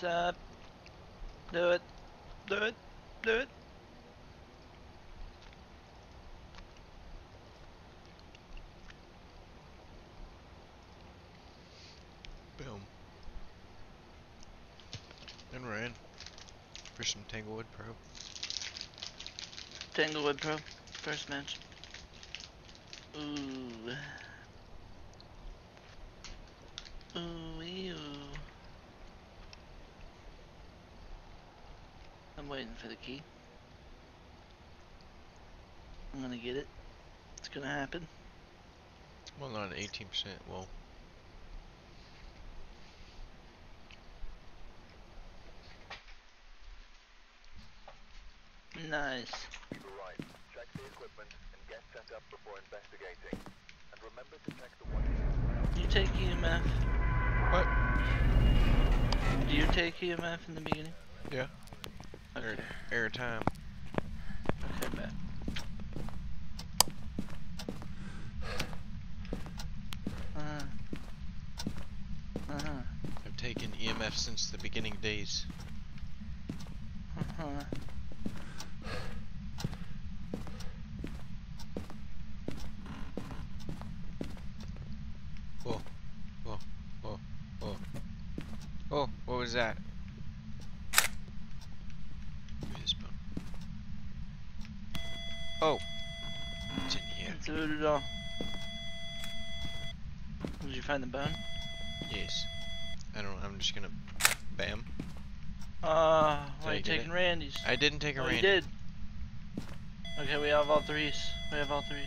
Hey, up? Do it. Do it. Do it. Boom. And ran. For some Tanglewood Pro. Tanglewood Pro. First match. Ooh. Ooh, I'm waiting for the key. I'm gonna get it. It's gonna happen. Well, not 18%. Well, Nice. Right. Check the equipment and get set up before investigating. And remember to check the one You take EMF. What? Do you take EMF in the beginning? Yeah. Okay. air time. Okay, bet. Uh-huh. Uh-huh. I've taken EMF since the beginning days. Uh-huh. Whoa. Whoa. Whoa. Whoa. Oh, what was that? Give me this bone. Oh. It's in here. Let's do it all. Did find the bone? Yes. I don't I'm just gonna bam. Uh, why I are you get it? taking Randy's? I didn't take a oh, rain. you did. Okay, we have all threes. We have all threes.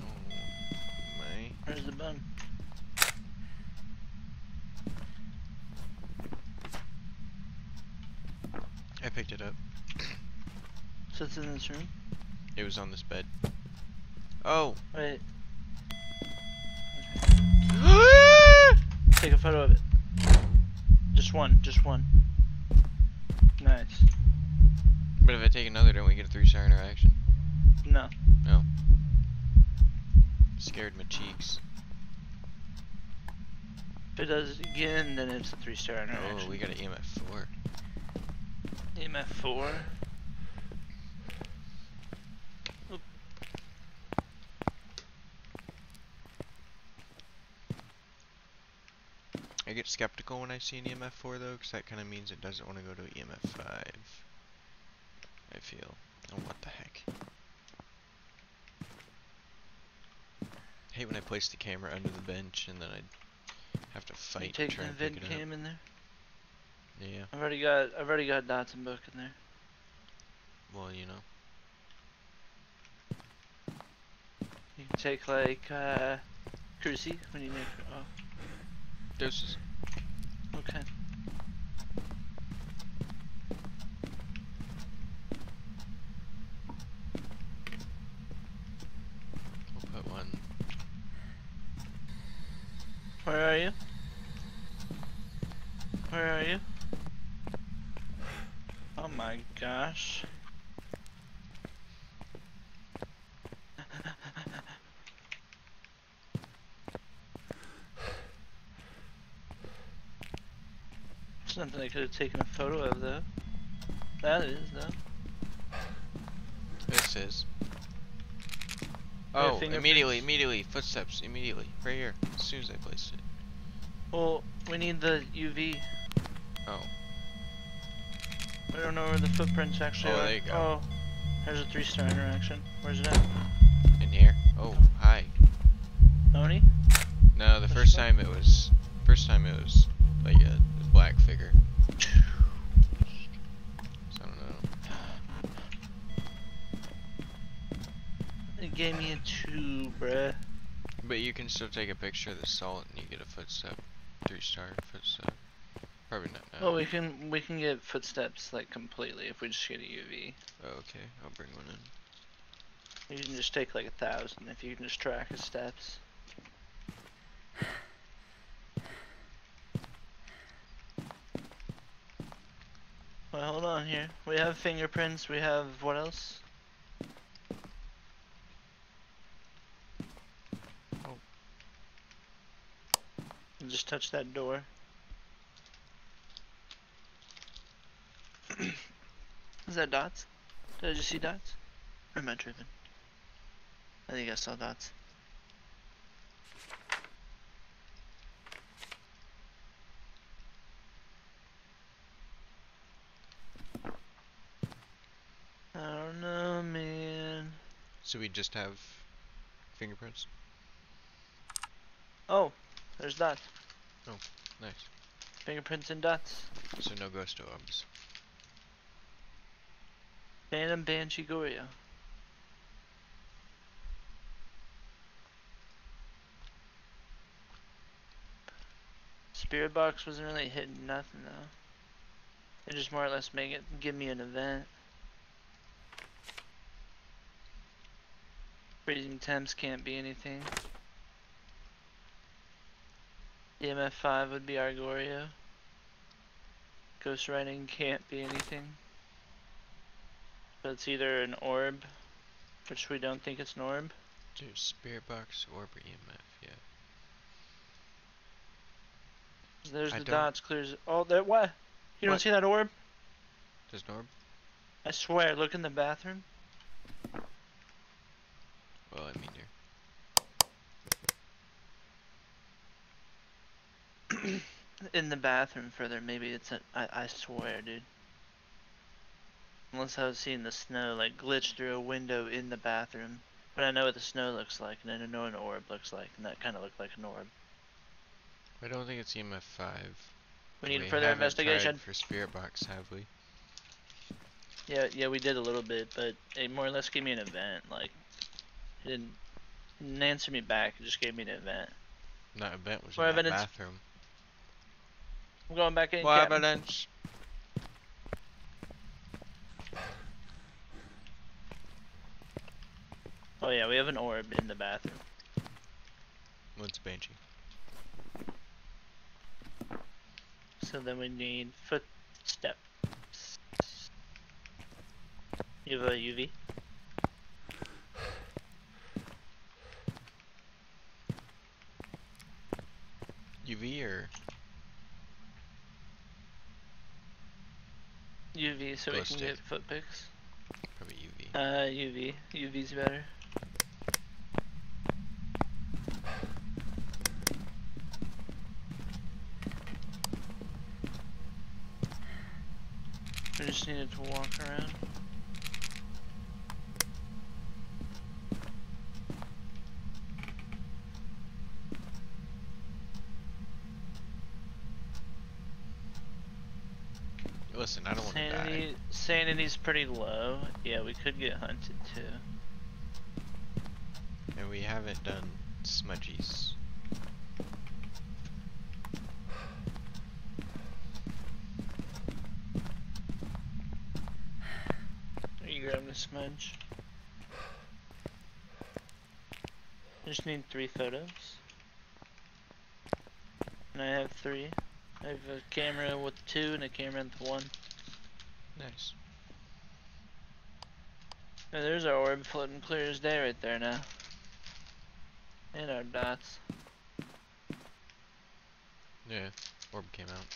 Oh my. Where's the bone? I picked it up. So it's in this room? It was on this bed. Oh. Wait. Take a photo of it. Just one, just one. Nice. but if I take another, don't we get a three star interaction? No. No. Scared my cheeks. If it does it again, then it's a three star interaction. Oh, we got an EMF 4. EMF 4. Oop. I get skeptical when I see an EMF 4 though, because that kind of means it doesn't want to go to EMF 5. I feel. Oh, what the heck. hate when I place the camera under the bench and then I have to fight to take try the and pick vid it up. cam in there? Yeah, I've already got I've already got Dotson book in there. well, you know. You can take like uh Cruci when you make oh Doses. Okay. We'll put one. Where are you? Where are you? Oh my gosh. Something I could have taken a photo of though. That is though. This is. Oh, immediately, immediately, footsteps, immediately, right here, as soon as I placed it. Well, we need the UV. Oh, I don't know where the footprints actually Oh, are. there you go. Oh, there's a three star interaction. Where's it at? in here. Oh, hi. Tony? No, the Push first time it was, first time it was like a black figure. So I don't know. It gave me a two, bruh. But you can still take a picture of the salt and you get a footstep, three star footstep. Probably not now. Well, we can we can get footsteps like completely if we just get a UV. Oh, okay, I'll bring one in. You can just take like a thousand if you can just track his steps. Hold on here. We have fingerprints. We have what else? Oh. just touch that door. Is that dots? Did I just see dots? Or am I tripping? I think I saw dots. I don't know, man. So we just have fingerprints? Oh, there's dots. Oh, nice. Fingerprints and dots. So no ghost orbs. Phantom Banshee Goryo. Spirit box wasn't really hitting nothing though. It just more or less make it give me an event. Freezing temps can't be anything. EMF 5 would be Argoria. Ghost writing can't be anything. So it's either an orb, which we don't think it's an orb. There's spirit box, orb, or EMF, yeah. There's I the dots, clears. Oh, there. What? You don't see that orb? There's an orb? I swear, look in the bathroom. Well, I mean here. In the bathroom further, maybe it's a. I, I swear, dude. Unless I was seeing the snow like glitch through a window in the bathroom. But I know what the snow looks like, and I know what an orb looks like, and that kind of looked like an orb. I don't think it's EMF 5. We need and further investigation. for spirit box, have we? Yeah, yeah, we did a little bit, but it more or less gave me an event. Like, it didn't, didn't answer me back. It just gave me an event. That event was More in that bathroom. I'm going back in. What Captain. evidence? Oh yeah, we have an orb in the bathroom. What's Banshee? So then we need footsteps. You have a UV? UV or UV so we can stick. get foot pics. probably UV? Uh, UV. UV's better. I just needed to walk around. Listen, I don't want to die. Sanity, pretty low. Yeah, we could get hunted too. And we haven't done smudgies. Are you grabbing a smudge? I just need three photos. And I have three. I have a camera with two and a camera with one. Nice. Oh, there's our orb floating clear as day right there now. And our dots. Yeah, orb came out.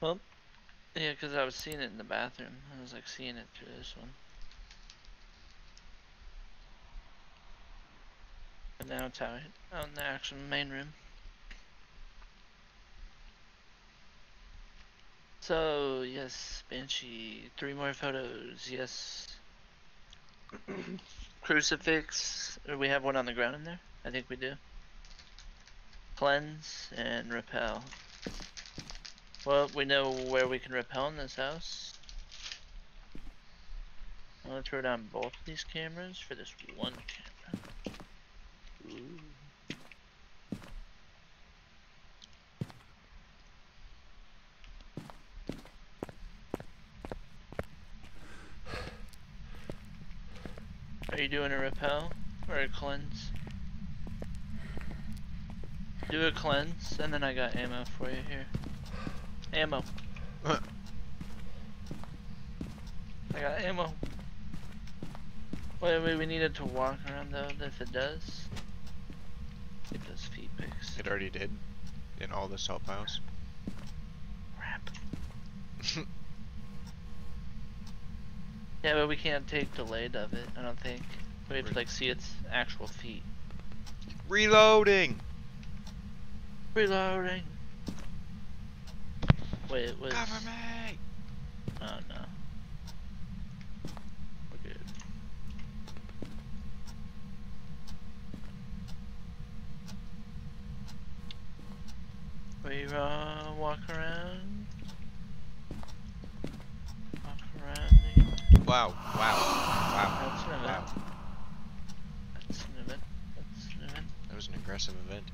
Well yeah, 'cause I was seeing it in the bathroom. I was like seeing it through this one. But now it's out, out in the actual main room. So, yes, Banshee, three more photos, yes. Crucifix, uh, we have one on the ground in there? I think we do. Cleanse and repel. Well, we know where we can repel in this house. I'm gonna throw down both these cameras for this one camera. Ooh. Are you doing a repel or a cleanse? Do a cleanse, and then I got ammo for you here. Ammo. I got ammo. Wait, wait, we needed to walk around though, if it does. It does feet pics. It already did. In all the salt piles. Crap. Yeah, but we can't take delayed of it, I don't think. We have to like see its actual feet. Reloading! Reloading! Wait, it was... Cover me! Oh no. We're good. We uh, walk around. Walk around. The... Wow, wow, wow, That's an event. wow. That's an event. That's an event. That was an aggressive event.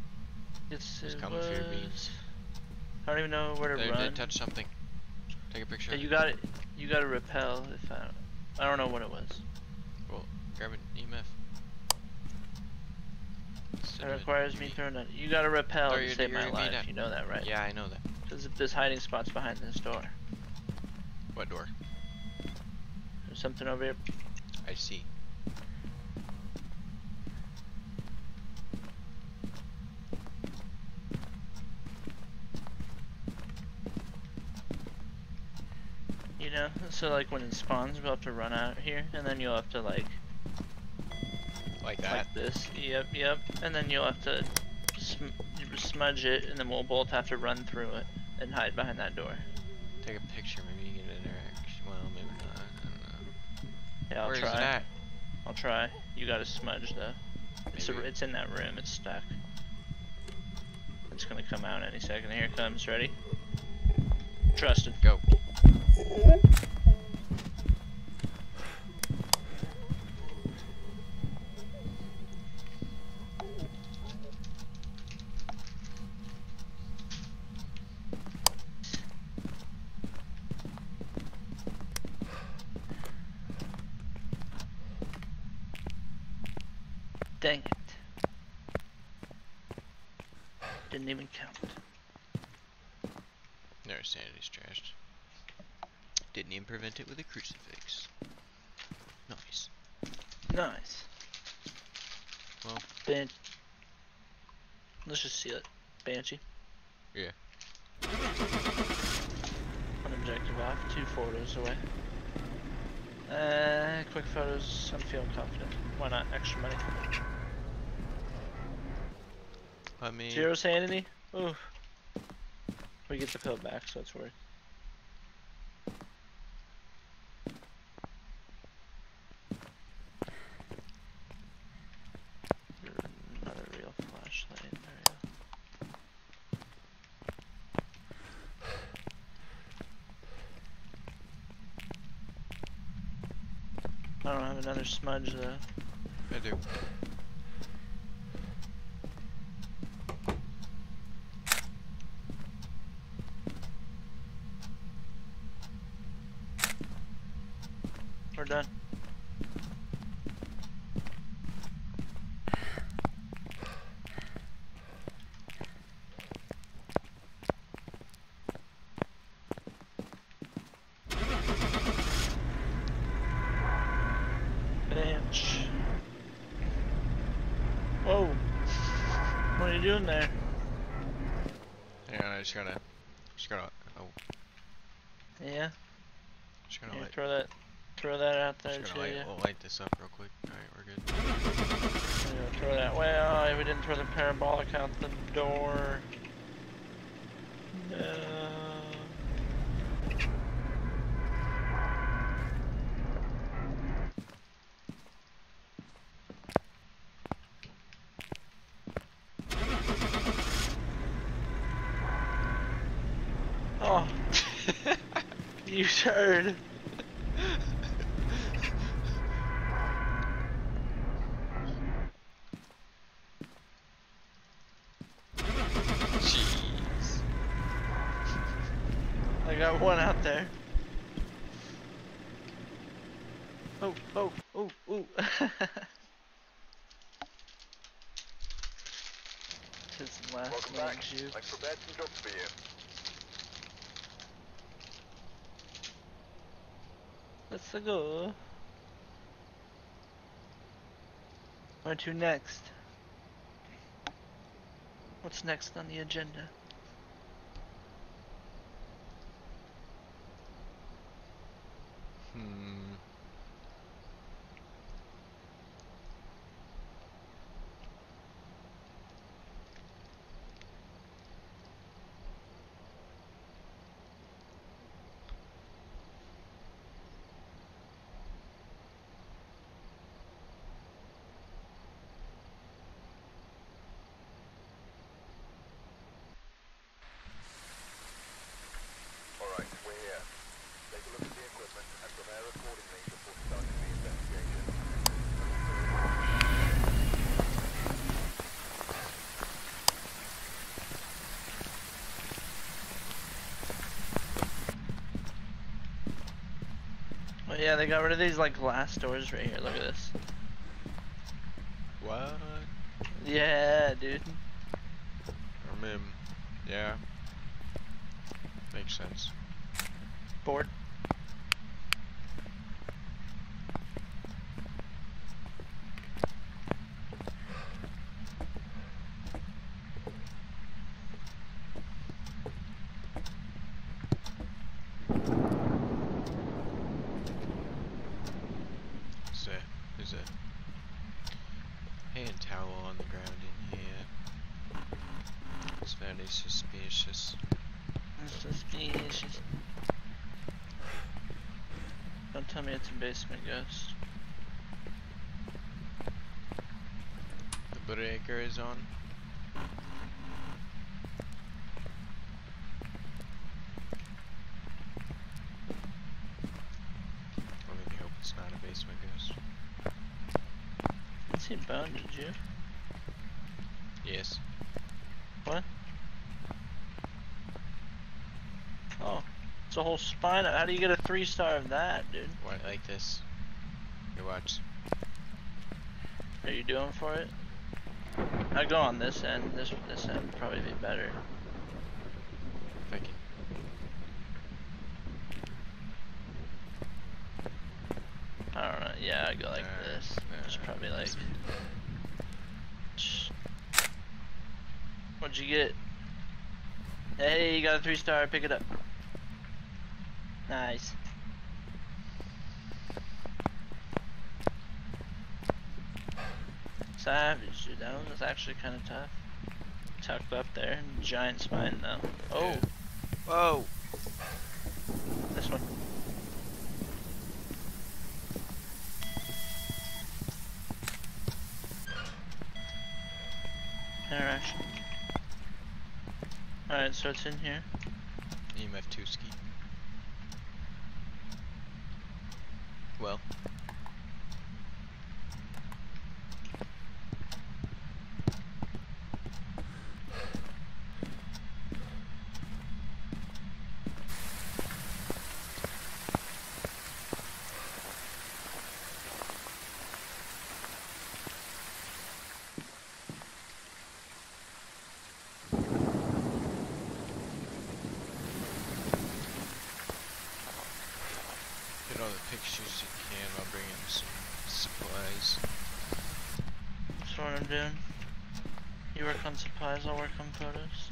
Yes, it come with your beans. I don't even know where to There, run. they touched something. Take a picture. You got it. You got to repel. If I, don't, I don't know what it was. Well, grab an EMF. Instead of requires me throwing it. You got to repel to save my life. You know that, right? Yeah, I know that. Because there's hiding spots behind this door. What door? Something over here. I see. You know, so like when it spawns, we'll have to run out here, and then you'll have to like Like that. like this. Yep, yep. And then you'll have to sm- smudge it, and then we'll both have to run through it and hide behind that door. Take a picture, maybe I'll Where is try. it at? I'll try. You got a smudge though. It's a, it's in that room. It's stuck. It's gonna come out any second. Here it comes. Ready? Trusted. Go. Dang it. Didn't even count. No, sanity's trashed. Didn't even prevent it with a crucifix. Nice. Nice. Well. Ban- Let's just seal it. Banshee. Yeah. One objective off. Two photos away. Uh, quick photos. I'm feeling confident. Why not? Extra money. Let me. Zero sanity. Ooh. We get the pill back, so it's worth. Another real flashlight. There we go. I don't have another smudge though. I do. We're done. Bench. Whoa. What are you doing there? I just gotta. Just gotta. Oh, Yeah. just gonna light. throw that, throw that out there Just gonna light, we'll light this up real quick. Alright, we're good. Yeah, throw that. Well, we didn't throw the parabolic out the door. No. Oh, turd. Jeez. I got one out there. Oh, oh, oh, oh. Last Welcome back. I've prepared some jobs for you. minutes go. Where to next? What's next on the agenda? Yeah, they got rid of these like glass doors right here. Look at this. What? Yeah, dude. I mean, yeah. Makes sense. Bored. Is there, there's a hand towel on the ground in here. It's very suspicious. Suspicious. Don't tell me it's a basement ghost. The on. I really hope it's not a basement ghost. See bone, did you? Yes. What? Oh, it's a whole spine. How do you get a three star of that, dude? Why like this? Here, watch. Are you doing for it? I go on this end. This this end would probably be better. Thank you. I don't know. Yeah, I go like Nah, this. It's nah, probably like. What'd you get? Hey, you got a three star. Pick it up. Nice. Savage, dude. That one was actually kind of tough. Tucked up there. Giant spine, though. Oh, Yeah. Whoa! this one. Interaction. Alright, so it's in here. EMF 2 ski. Well. Get all the pictures you can while bringing some supplies. That's what I'm doing. You work on supplies, I'll work on photos.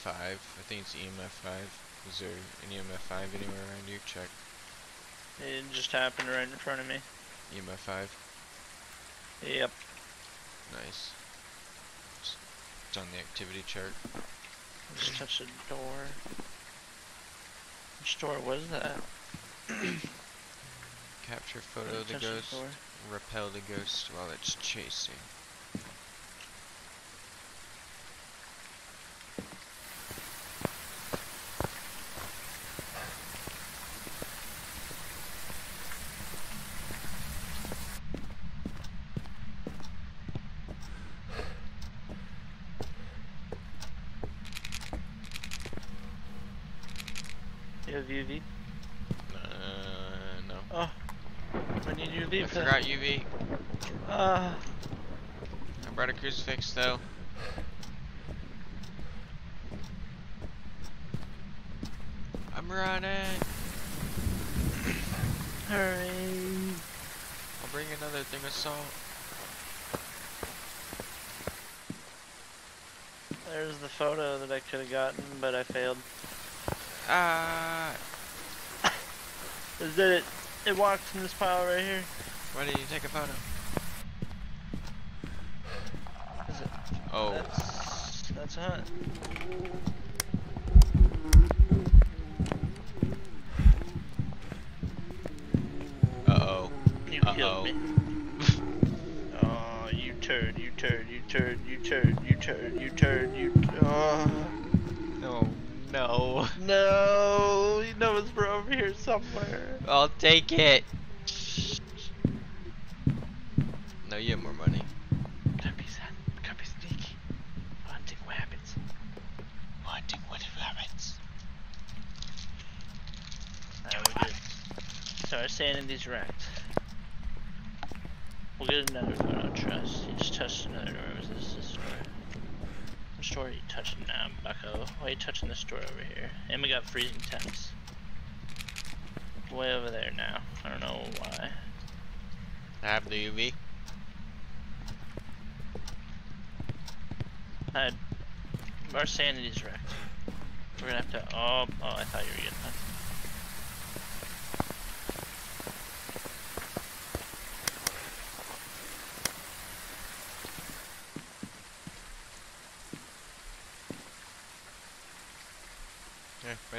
Five, I think it's EMF5. Is there an EMF5 anywhere around here? Check. It just happened right in front of me. EMF5? Yep. Nice. It's on the activity chart. Just touch the door. Which door was that? Capture photo of the ghost. Repel the ghost while it's chasing. Ah! Is that it? It walked in this pile right here. Why did you take a photo? Is it? Oh, That's, that's a hunt. Take it. No, you have more money. Could be sad. Could be sneaky. Hunting rabbits. Hunting with rabbits. Alright, we're good. So our sanity's wrecked. We'll get another photo trust. You just touched another door. Was this this door? Which door are you touching now, bucko? Why are you touching this door over here? And we got freezing temps. Way over there now. I don't know why. I have the UV. I, our sanity's wrecked. We're gonna have to. Oh, oh! I thought you were getting that.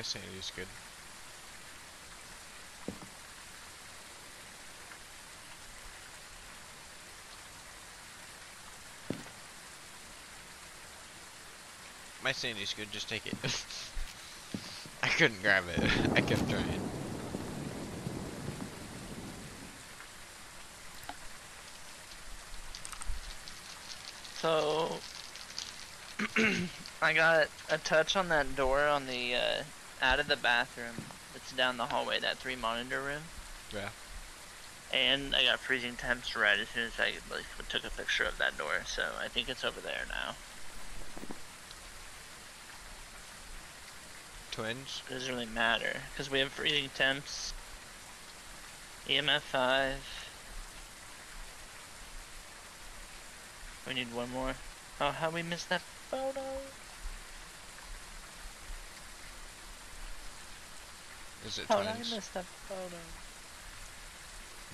My sanity's good. My sanity's good, just take it. I couldn't grab it. I kept trying. So, I got a touch on that door on the uh, out of the bathroom. It's down the hallway, that three monitor room. Yeah. And I got freezing temps right as soon as I like took a picture of that door. So I think it's over there now. Twins? It doesn't really matter because we have freezing temps. EMF five. We need one more. Oh, how we missed that photo? Is it How did I twins? miss that photo?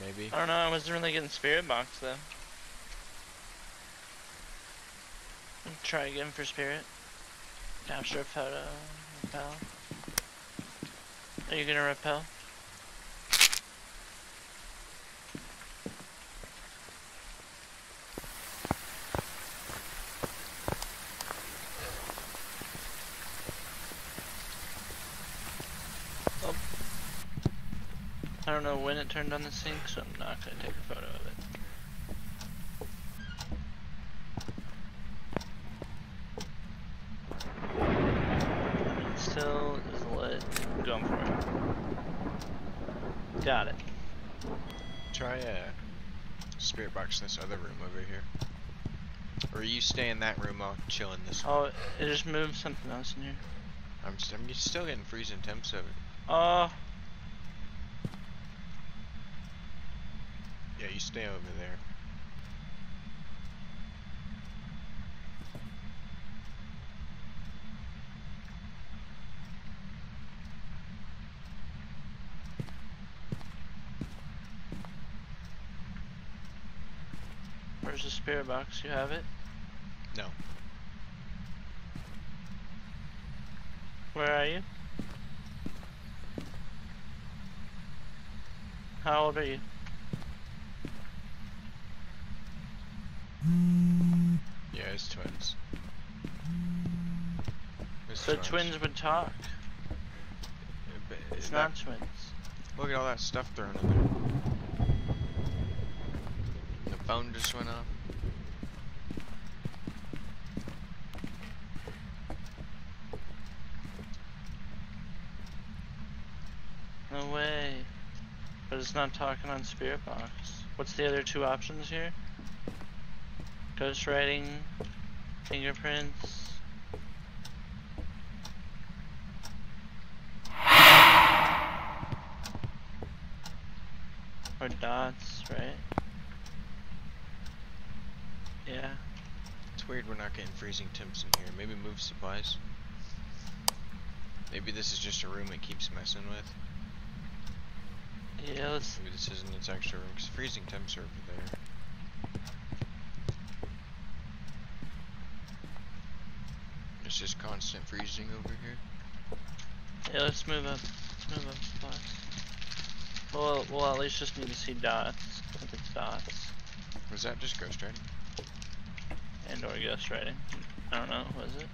Maybe. I don't know. I wasn't really getting spirit box though. Try again for spirit. Capture a photo. Repel. Are you gonna repel? Oh. I don't know when it turned on the sink, so I'm not gonna take a photo of it. Still is lit. Going for it. Got it. Try a spirit box in this other room over here. Or you stay in that room, I'll chill in this oh, one. Oh, it just moved something else in here. I'm, st- I'm still getting freezing temps of it. Oh, Yeah, stay over there. Where's the spirit box? You have it? No. Where are you? How old are you? Twins. It's So twins would talk. It's that- not twins. Look at all that stuff thrown in there. The phone just went off. No way. But it's not talking on Spirit Box. What's the other two options here? Ghostwriting, fingerprints. Or dots, right? Yeah. It's weird we're not getting freezing temps in here. Maybe move supplies. Maybe this is just a room it keeps messing with. Yeah, let's Maybe this isn't its extra room, because freezing temps are over there. It's just constant freezing over here. yeah, let's move up. Let's move up supplies. Well, we'll at least just need to see dots. If it's dots. Was that just ghost riding? And or ghostwriting. I don't know, was it?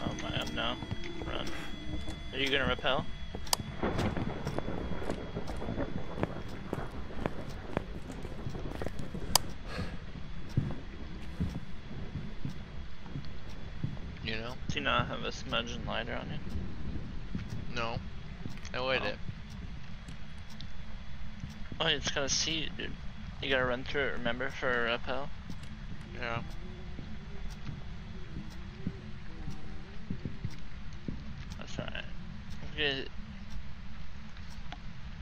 Oh my, um, no. Run. Are you gonna repel? You know? Do you not have a smudge and lighter on you? No. I lit Oh. it. Oh, it's gotta see it, dude. You gotta run through it, remember, for repel? Yeah. That's alright. We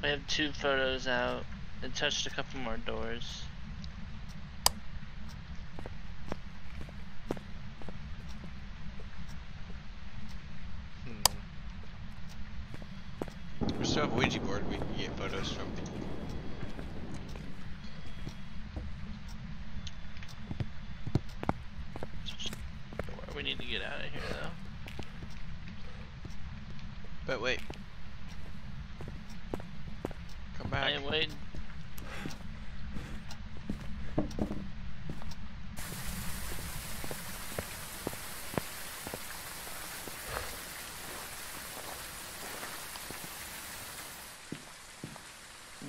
we have two photos out. It touched a couple more doors. Hmm. We still have a Ouija board we can get photos from. Door. We need to get out of here, though. But wait. Come back. I am waiting.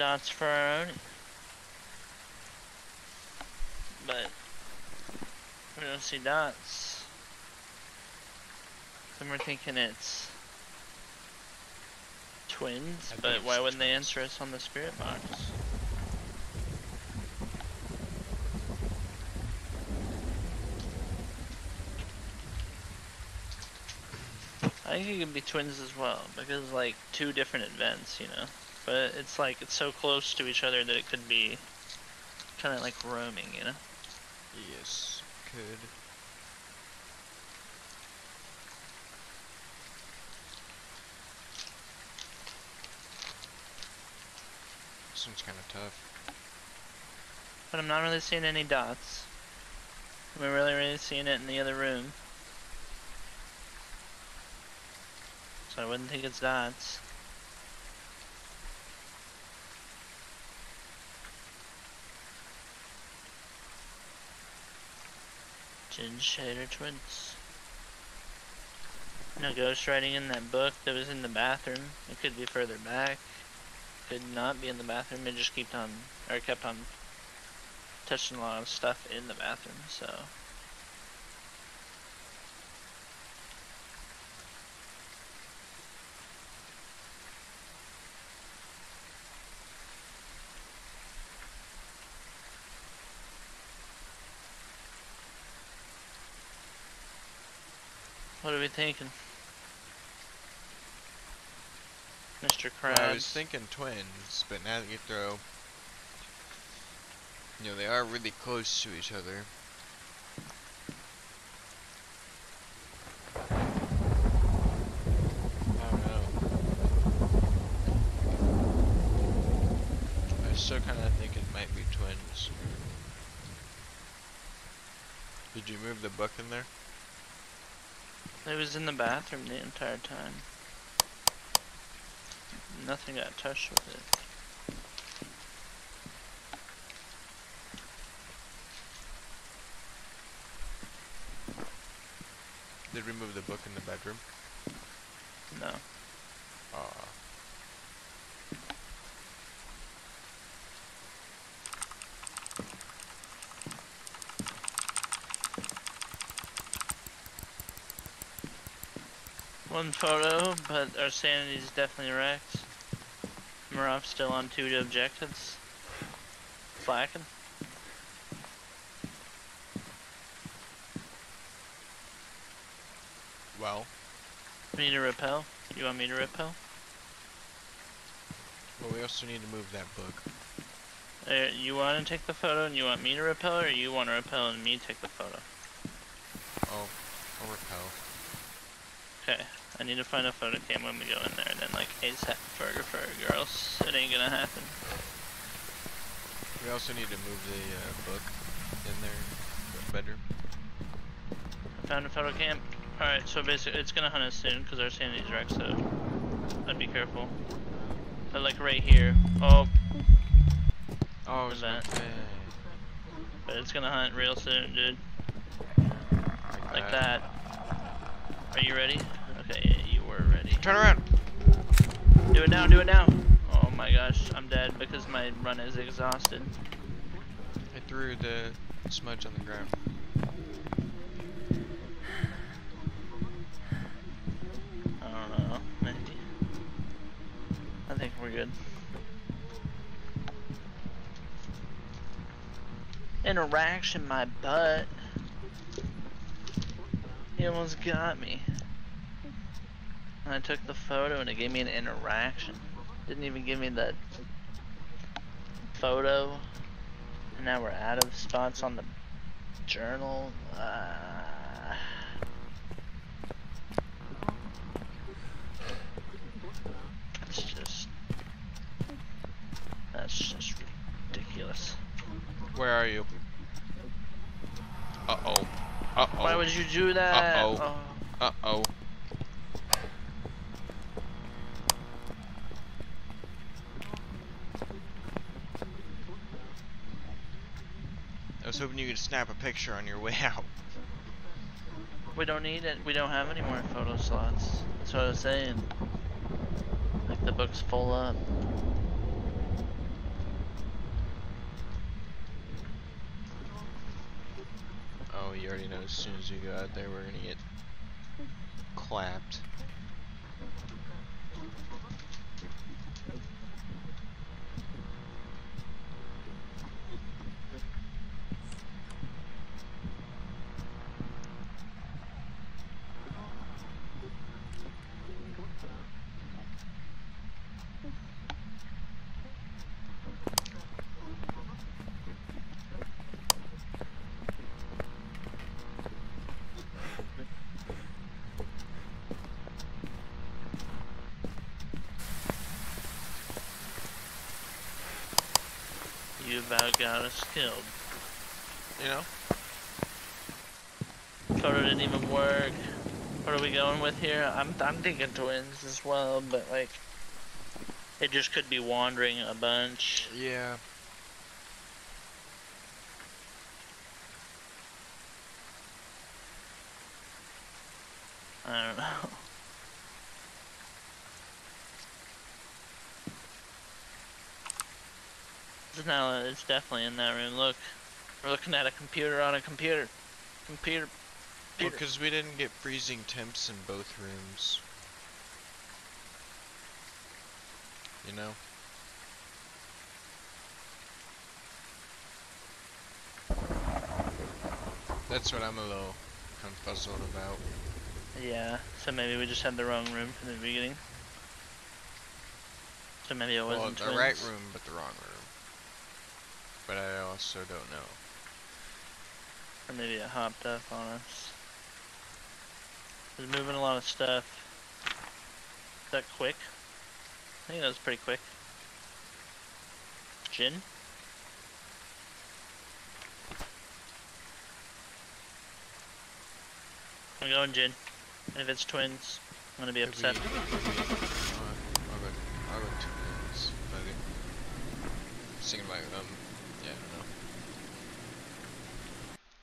Dots for our own. But we don't see dots. Then we're thinking it's twins, but why wouldn't they answer us on the spirit box? I think it could be twins as well, because like two different events, you know. But it's like it's so close to each other that it could be kind of like roaming, you know. Yes, could. This one's kind of tough. But I'm not really seeing any dots. I'm really, really seeing it in the other room. So I wouldn't think it's dots. Jinn Shader Twins. No ghostwriting in that book that was in the bathroom. It could be further back. Could not be in the bathroom. It just kept on, or kept on touching a lot of stuff in the bathroom, so. thinking? Mr. Krabs. Well, I was thinking twins, but now that you throw, you know, they are really close to each other. I don't know. I still kind of think it might be twins. Did you move the buck in there? It was in the bathroom the entire time. Nothing got touched with it. Did we move the book in the bedroom? No. One photo, but our sanity is definitely wrecked. Maraf's still on two objectives. Slacking. Well, Need to repel? You want me to repel? well, we also need to move that book. Uh, you want to take the photo and you want me to repel, or you want to repel and me take the photo? Oh, I'll repel. Okay, I need to find a photo cam when we go in there, and then like ASAP burger for girls. It ain't gonna happen. We also need to move the uh, book in there, the bedroom. Found a photo cam. Alright, so basically it's gonna hunt us soon because our sanity's wrecked, so I'd be careful. But like right here. Oh, Oh, it's vent. bed. but it's gonna hunt real soon, dude. Like, Like that. Are you ready? Turn around! Do it now, do it now! Oh my gosh, I'm dead because my run is exhausted. I threw the smudge on the ground. I don't know, maybe. I think we're good. Interaction, my butt. He almost got me. I took the photo and it gave me an interaction. Didn't even give me the photo. And now we're out of spots on the journal. Uh, That's just. That's just ridiculous. Where are you? Uh oh. Uh oh. Why would you do that? Uh-oh. Oh. Uh oh. I was hoping you could snap a picture on your way out. We don't need it. We don't have any more photo slots. That's what I was saying. Like the book's full up. Oh, you already know as soon as we go out there, we're gonna get clapped. You about got us killed. You know? Photo didn't even work. What are we going with here? I'm I'm thinking twins as well, but like it just could be wandering a bunch. Yeah. I don't know. Now it's definitely in that room. Look, we're looking at a computer on a computer. Computer. Well, because we didn't get freezing temps in both rooms. You know? That's what I'm a little confuzzled about. Yeah. So maybe we just had the wrong room from the beginning. So maybe it wasn't the twins. right room, but the wrong room. But I also don't know. Or maybe it hopped up on us. It's moving a lot of stuff. Is that quick? I think that was pretty quick. Jinn? I'm going Jinn. And if it's twins, I'm gonna be Could upset. be- be- uh, I'll go. I'll go twins. Fuck it. Just thinking about um. Yeah, I don't know.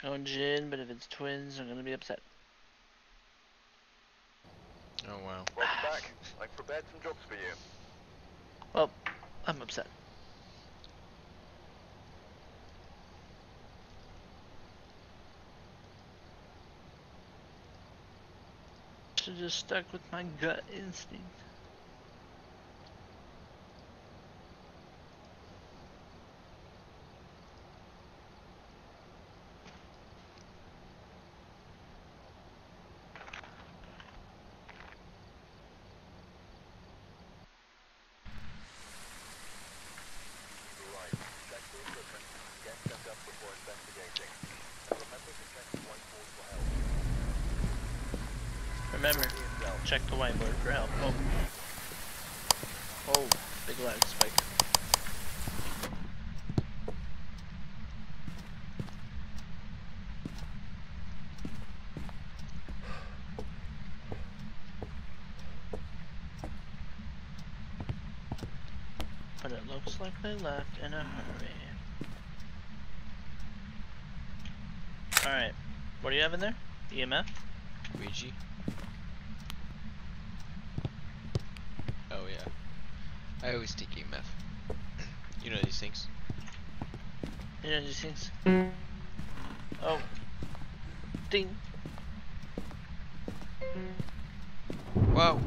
Going Jinn, but if it's twins, I'm gonna be upset. Oh wow. Welcome back. I've prepared some jobs for you. Well, I'm upset. Should just stuck with my gut instinct. Right. Check the equipment. Get set up before investigating. And remember to check the whiteboard for help. Remember, Be Oh. Oh, big lag spike. But it looks like they left in a hurry. Alright, what do you have in there? EMF? Ouija. Oh yeah. Always take EMF. you know these things. You know these things? Oh. Ding. Whoa.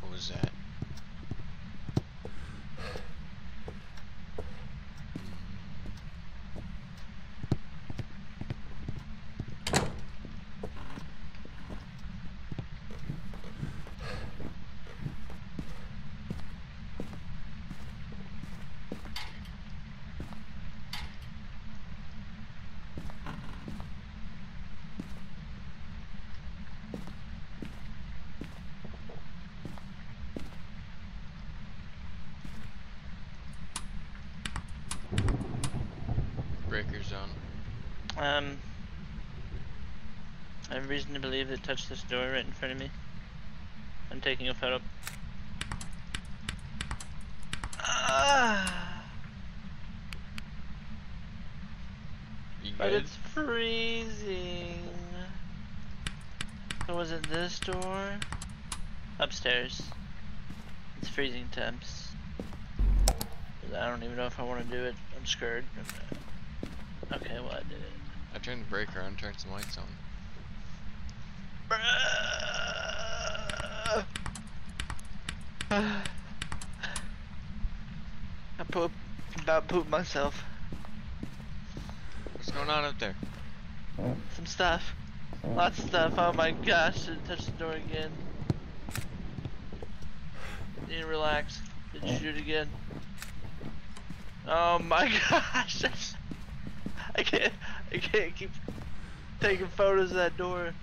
What was that? Breaker zone. Um. I have reason to believe it touched this door right in front of me. I'm taking a photo. Ah, but it's freezing. So was it this door? Upstairs. It's freezing temps. I don't even know if I want to do it. I'm scared. Okay, well I did it. I turned the breaker on, turned some lights on. I poop about poop myself. What's going on up there? Some stuff. Lots of stuff. Oh my gosh, didn't touch the door again. Need to relax. Did you oh. shoot again? Oh my gosh. I can't I can't keep taking photos of that door.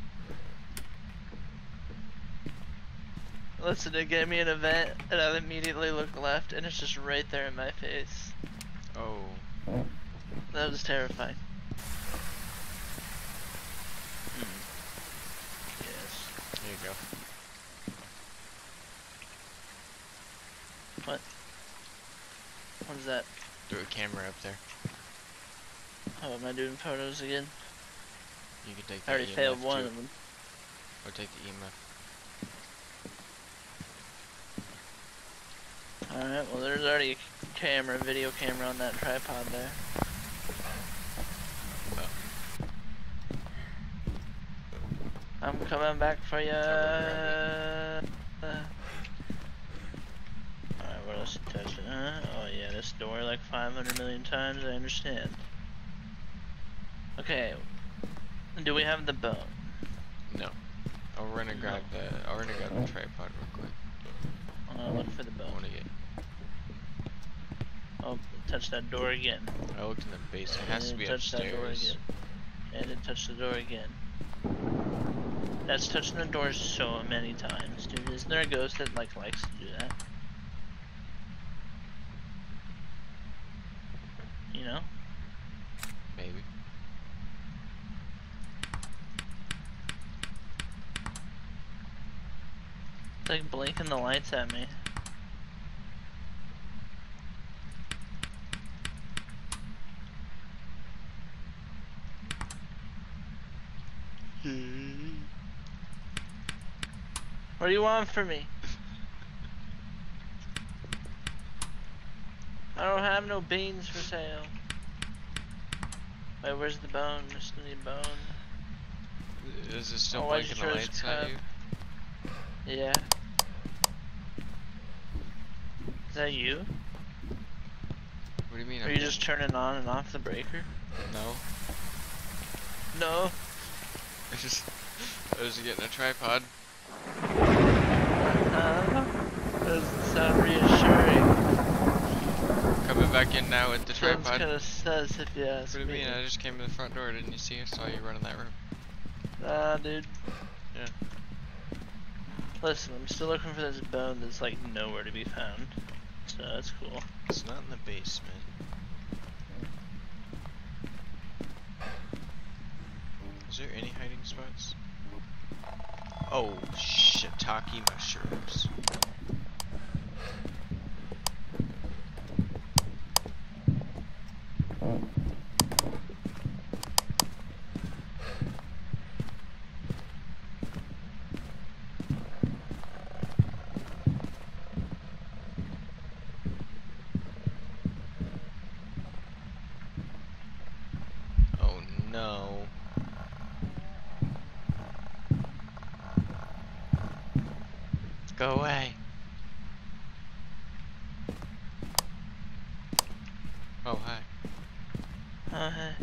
Listen, it gave me an event and I immediately look left and it's just right there in my face. Oh. That was terrifying. Hmm. Yes. There you go. What? What is that? Threw a camera up there. Oh, am I doing photos again? You can take I already EMF failed one too. of them. Or take the EMF. Alright, well there's already a camera, video camera on that tripod there. Oh. I'm coming back for ya. Alright, Alright, what else you touching? Uh, oh yeah, this door like 500 million times, I understand. Okay, do we have the bone? No. Oh, we're gonna grab the. Oh, we're gonna grab the tripod real quick. I'm gonna look for the I bone. wanna get. Oh, touch that door again. I looked in the base. It has to And be touch that door upstairs. again. And it touched the door again. That's touching the door so many times, dude. Isn't there a ghost that like likes to do that? You know? Maybe. It's like blinking the lights at me. Hmm. What do you want from me? I don't have no beans for sale. Wait, where's the bone? Just need bone. Is it still Oh, why'd blinking the lights at crap? you? Yeah. Is that you? What do you mean? Are I'm you just turning on and off the breaker? No. No. I just. I was getting a tripod. Uh, doesn't sound reassuring. Coming back in now with the Sounds tripod. kind of sus if you ask What do you me. mean? I just came to the front door. Didn't you see? I saw you running that room. Nah, dude. Yeah. Listen, I'm still looking for this bone that's like nowhere to be found. So that's cool. It's not in the basement. Is there any hiding spots? Oh, shiitake mushrooms. Oh no. Go away. Oh, hi. Oh, hey.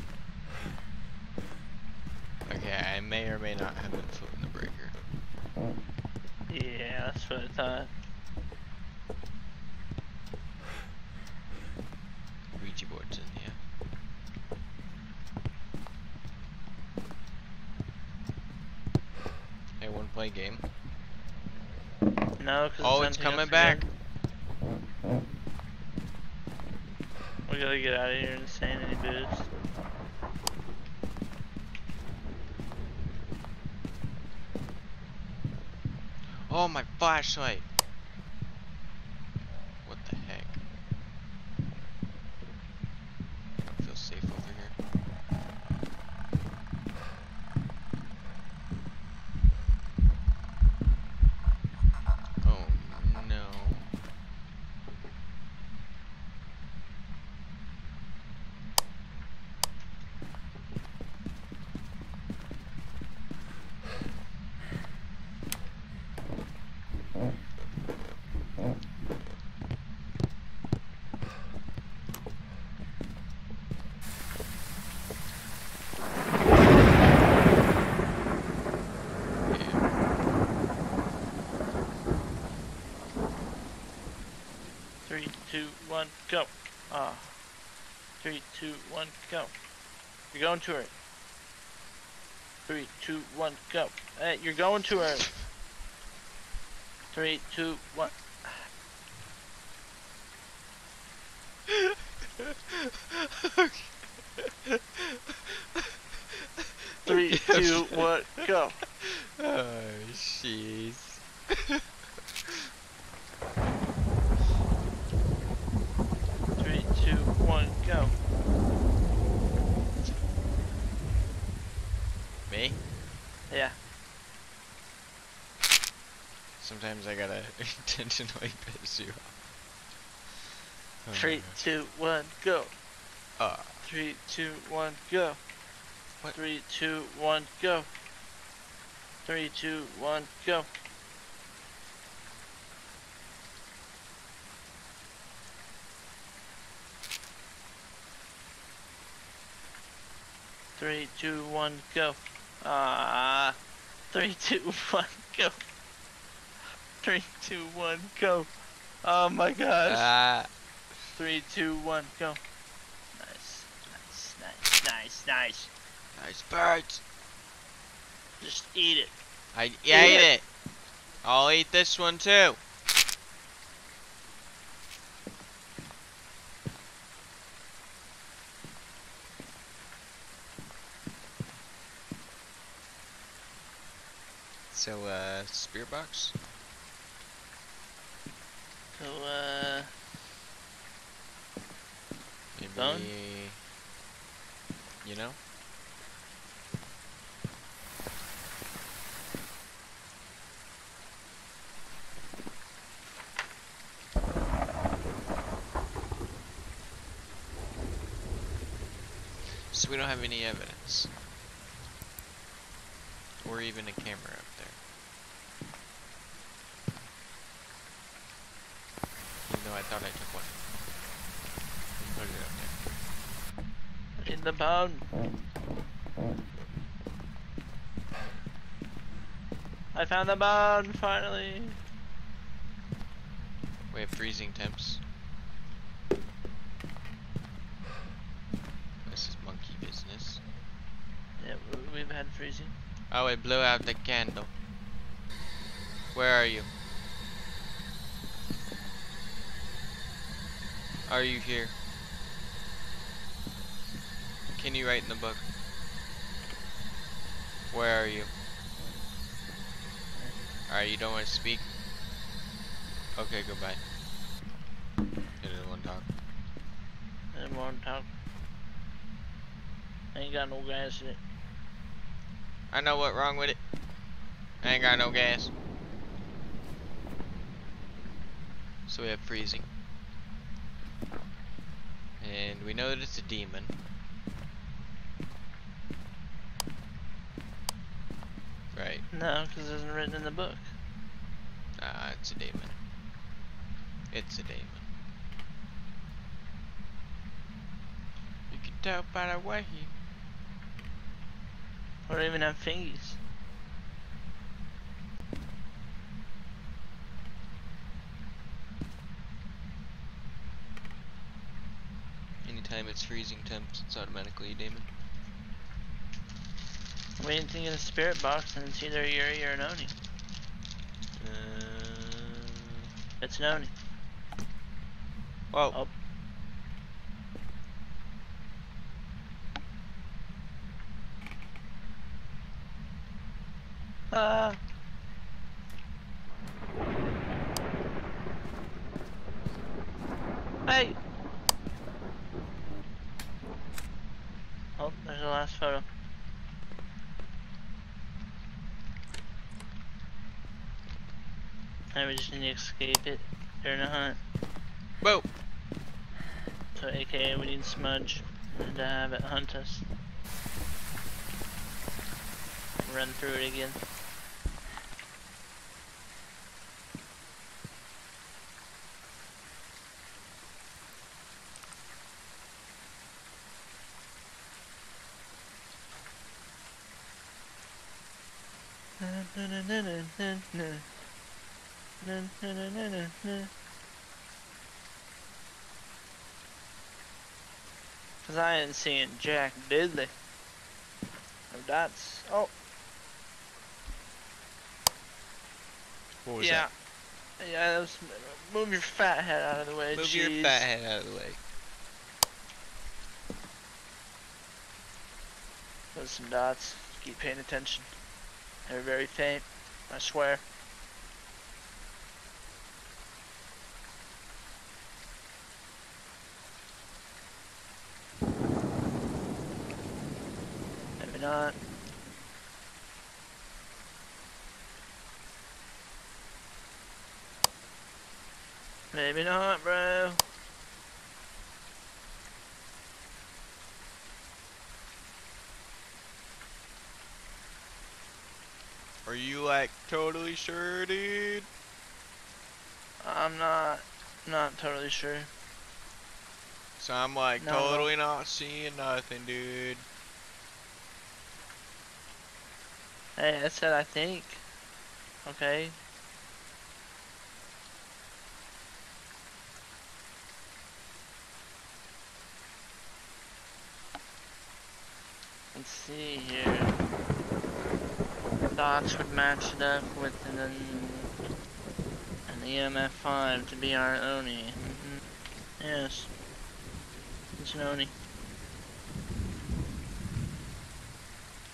Okay, I may or may not have been flipping the breaker. Yeah, that's what I thought. Ouija board's in here. Hey, wanna play a game? No, because Oh, it's coming back. We gotta get out of here insanity boost. Oh, my flashlight! What the heck? I don't feel safe over here. Oh no. Three, two, one, go. Ah. Three, two, one, go. You're going to her. Three, two, one, go. Hey, you're going to her. Three, two, one. Three, two, one, go. Oh, jeez. Three, two, one, go. Me? Yeah. Sometimes I gotta intentionally piss you off. Oh, Three, two, one, go. Uh, Three, two, one, go. What? Three, two, one, go. Three, two, one, go. Three, two, one, go. Ah. Three, two, one, go. Three, two, one, go. Oh my gosh. ah, Three, two, one, go. Nice, nice, nice, nice, nice. nice birds. Just eat it. I ate Eat it. it. I'll eat this one too. So, uh, spirit box? So, uh, Maybe, Bone? you know? So we don't have any evidence. Or even a camera up there. Even though I thought I took one. Put it up there. in the bone. I found the bone finally. We have freezing temps. This is monkey business. Yeah, we've had freezing. Oh, it blew out the candle. Where are you? Are you here? Can you write in the book? Where are you? Alright, you don't want to speak? Okay, goodbye. You didn't want to talk. I didn't want to talk. I ain't got no gas in it. I know what wrong with it. I ain't got no gas. So we have freezing. And we know that it's a demon. Right. No, because it isn't written in the book. Ah, it's a demon. It's a demon. You can tell by the way he I don't even have fingies. Anytime it's freezing temps, it's automatically a demon. I'm waiting to get a spirit box and it's either Yuri or an Oni. Uh, It's an Oni. whoa. Oh. Ah. Hey. Oh, there's the last photo. And we just need to escape it during the hunt. Whoa. So aka we need Smudge and to have it hunt us. Run through it again. Cause I ain't seeing Jack Diddley. No dots. Oh, What was yeah. Yeah, that was, move your fat head out of the way, that? Move your fat head out of the way. Those some dots. Keep paying attention. They're very faint. I swear. Maybe not. Maybe not, bro. Are you like totally sure, dude? I'm not not totally sure. So I'm like No. totally not seeing nothing, dude. Hey, I said I think. Okay. See here. stocks would match it up with an, an EMF 5 to be our Oni. hmm Yes. It's an Oni.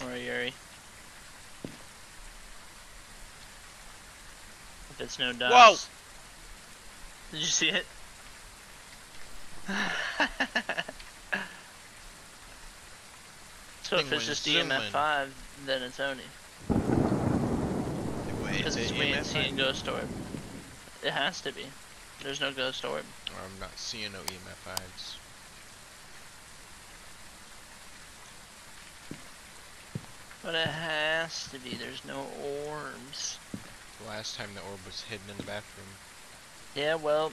Or a Yuri. If it's no dust. Whoa! Did you see it? so if it's just. EMF 5, then it's Oni. Wait, Because it's ain't seeing Ghost Orb. It has to be. There's no Ghost Orb. Or I'm not seeing no EMF fives. But it has to be. There's no orbs. The last time the orb was hidden in the bathroom. Yeah, well.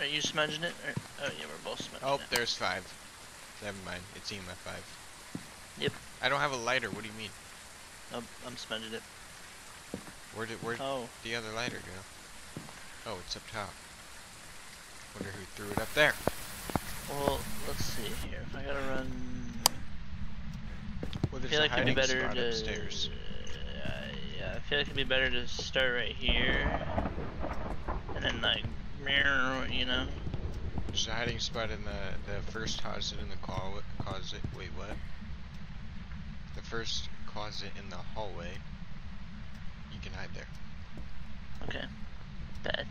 Are you smudging it? Or, oh, yeah, we're both smudging Oh, it. there's five. Never mind. It's EMF five. Yep. I don't have a lighter. What do you mean? Oh, I'm smudging it. Where did where Oh, the other lighter go? Oh, it's up top. Wonder who threw it up there. well, let's see here. If I gotta run. Well, I feel like it'd be better to. upstairs. Uh, yeah, I feel like it'd be better to start right here. And then, like, mirror you know? There's a hiding spot in the the first closet in the closet. Wait, what? The first closet in the hallway. You can hide there. Okay. Bet.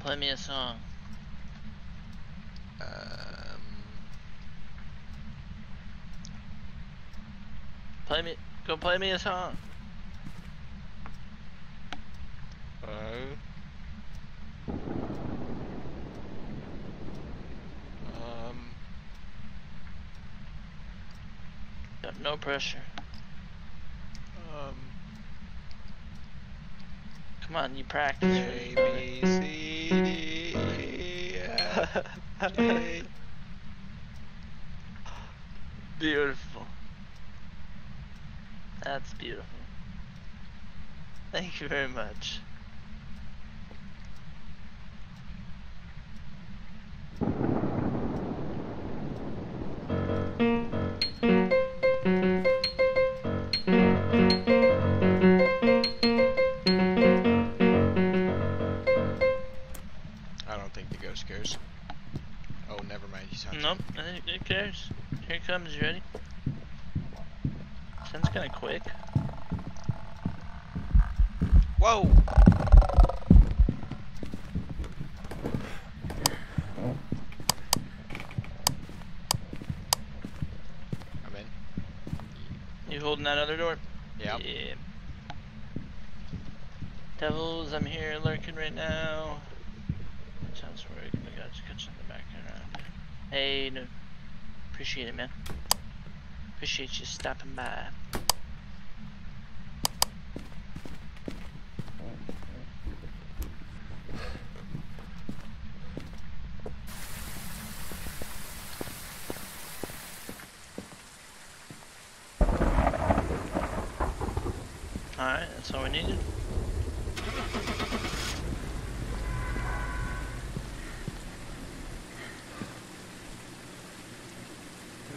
Play me a song. Um. Play me. Go play me a song. Uh, um. Got no pressure. Um. Come on, you practice. A B C D E F G. Beautiful. That's beautiful. Thank you very much. Comes, you ready? Sounds kinda quick. Whoa! I'm in. You holding that other door? Yep. Yeah. Devils, I'm here lurking right now. Sounds where we got catch in the background. Hey, no. Appreciate it, man. Appreciate you stopping by. Alright, that's all we needed.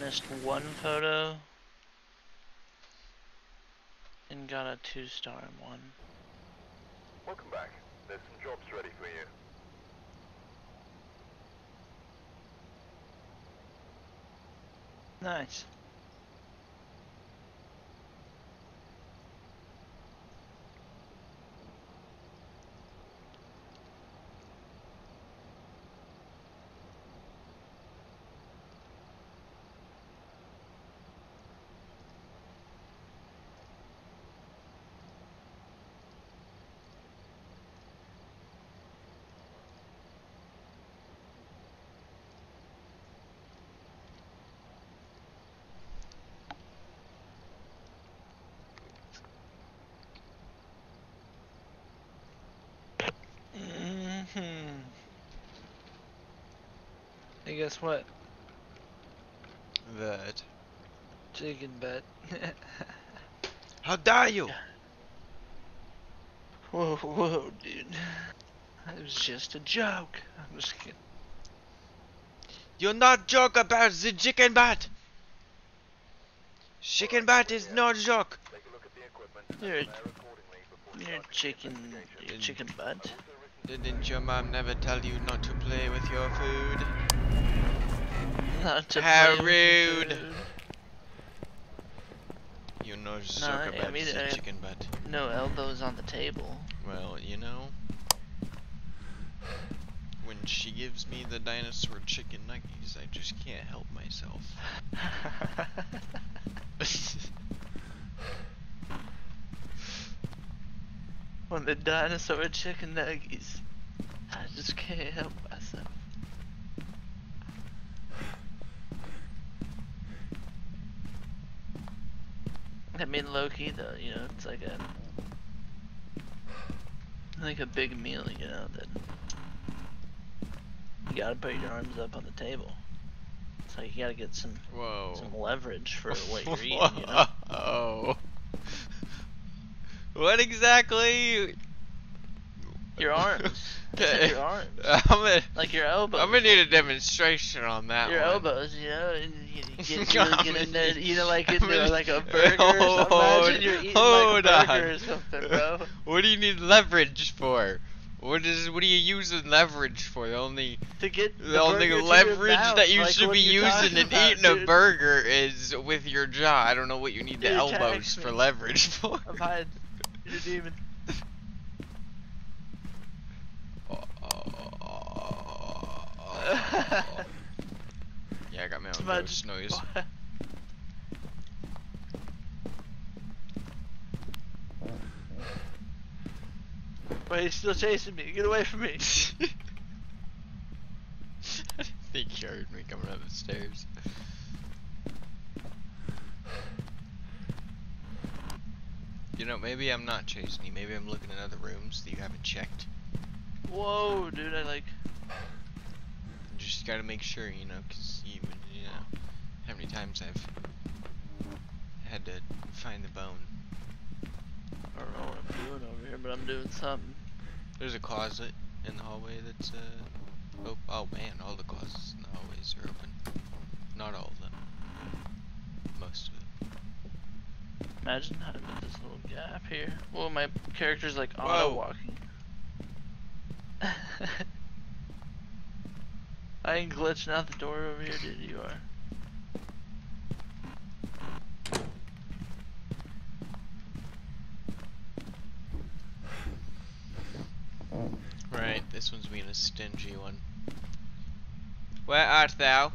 Missed one photo. And got a two star in one. Welcome back. There's some jobs ready for you. Nice. hmm Hey, guess what? That. Chicken bet. How dare you? whoa, whoa, dude. It was just a joke. I'm just kidding. You're not joke about the chicken bat. Chicken butt is not joke. A look at the equipment You're, and prepare accordingly before you're chicken, you're chicken butt. Didn't your mom never tell you not to play with your food? How play with your rude. food. You know Zuckerberg mean, is a uh, chicken butt. No elbows on the table. Well, you know. When she gives me the dinosaur chicken nuggies, I just can't help myself. when the dinosaur chicken nuggies. I just can't help myself. I mean, low key though, you know, it's like a like a big meal, you know, that you gotta put your arms up on the table. It's like you gotta get some Whoa. some leverage for what you're eating, you know. Oh. What exactly? Your arms. Said your arms. I'm gonna, Like your elbows. I'm gonna need a demonstration on that your one. elbows, you know, and you, you get, I'm get in there, you know, like into like a burger or something. Imagine you're eating hold like a burger on. or something, bro. What do you need leverage for? What is what are you using leverage for? The only To get the, only to your leverage mouth, that you like, should be you using in about, eating a burger is with your jaw. I don't know what you need the elbows for leverage for. I'm hiding. You're a demon. Yeah, I got my own ghost noise. Wait, he's still chasing me. Get away from me. I think you heard me coming up the stairs. You know, maybe I'm not chasing you. Maybe I'm looking in other rooms that you haven't checked. Whoa, dude, I like. Just gotta make sure, you know, 'cause you, you know, how many times I've had to find the bone. I don't know what I'm doing over here, but I'm doing something. There's a closet in the hallway that's, uh, oh, oh man, all the closets in the hallways are open. Not all of them. Most of them. Imagine how to this little gap here. Well, my character's like Whoa. I ain't glitching out the door over here, dude. You are. Right, this one's being a stingy one. Where art thou?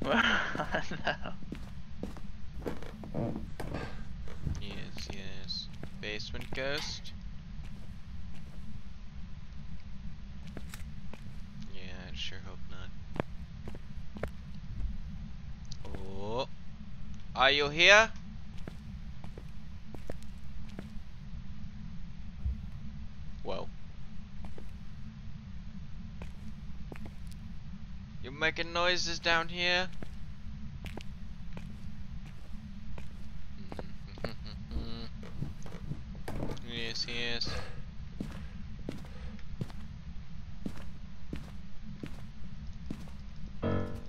no. Yes, yes. Basement ghost? Yeah, I sure hope not. Oh. Are you here? Well. You're making noises down here? yes, yes.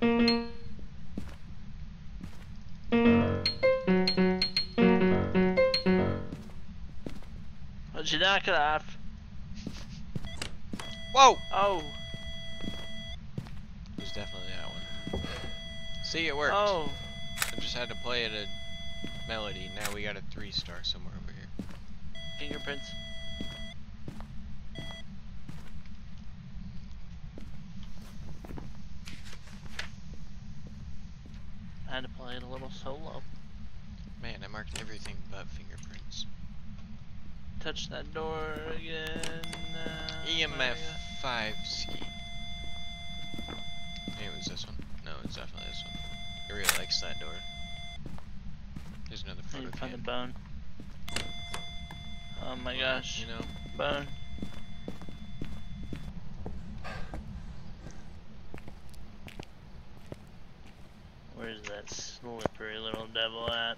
Why'd you knock it off? Whoa! Oh. It was definitely that one. See, it worked. Oh. I just had to play it a melody. Now we got a three star somewhere over here. Fingerprints. I had to play it a little solo. Man, I marked everything but fingerprints. Touch that door again. Uh, EMF 5 ski. Maybe it was this one. No, it's definitely this one. He really likes that door. There's another. I photo need to find the bone. Oh my gosh. You know, Bone. Where's that slippery little devil at?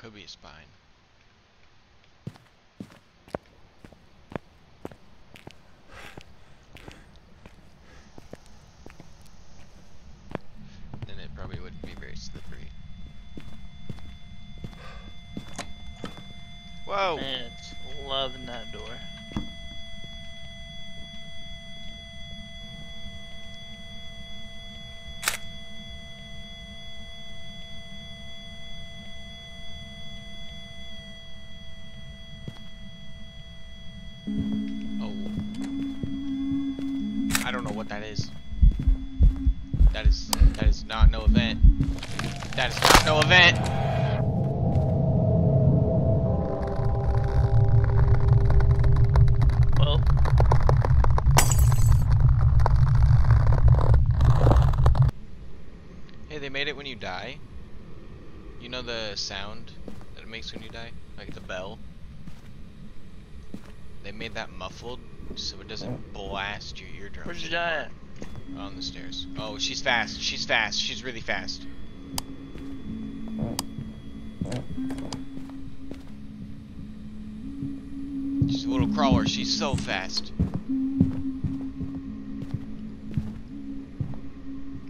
Could be a spine. Then it probably wouldn't be very slippery. Whoa! Man, it's loving that door. Well, Hey, they made it when you die. You know the sound that it makes when you die? Like the bell? They made that muffled so it doesn't blast your eardrums. where'd you die at? On the stairs. Oh, she's fast. She's fast. She's really fast. She's crawler. She's so fast.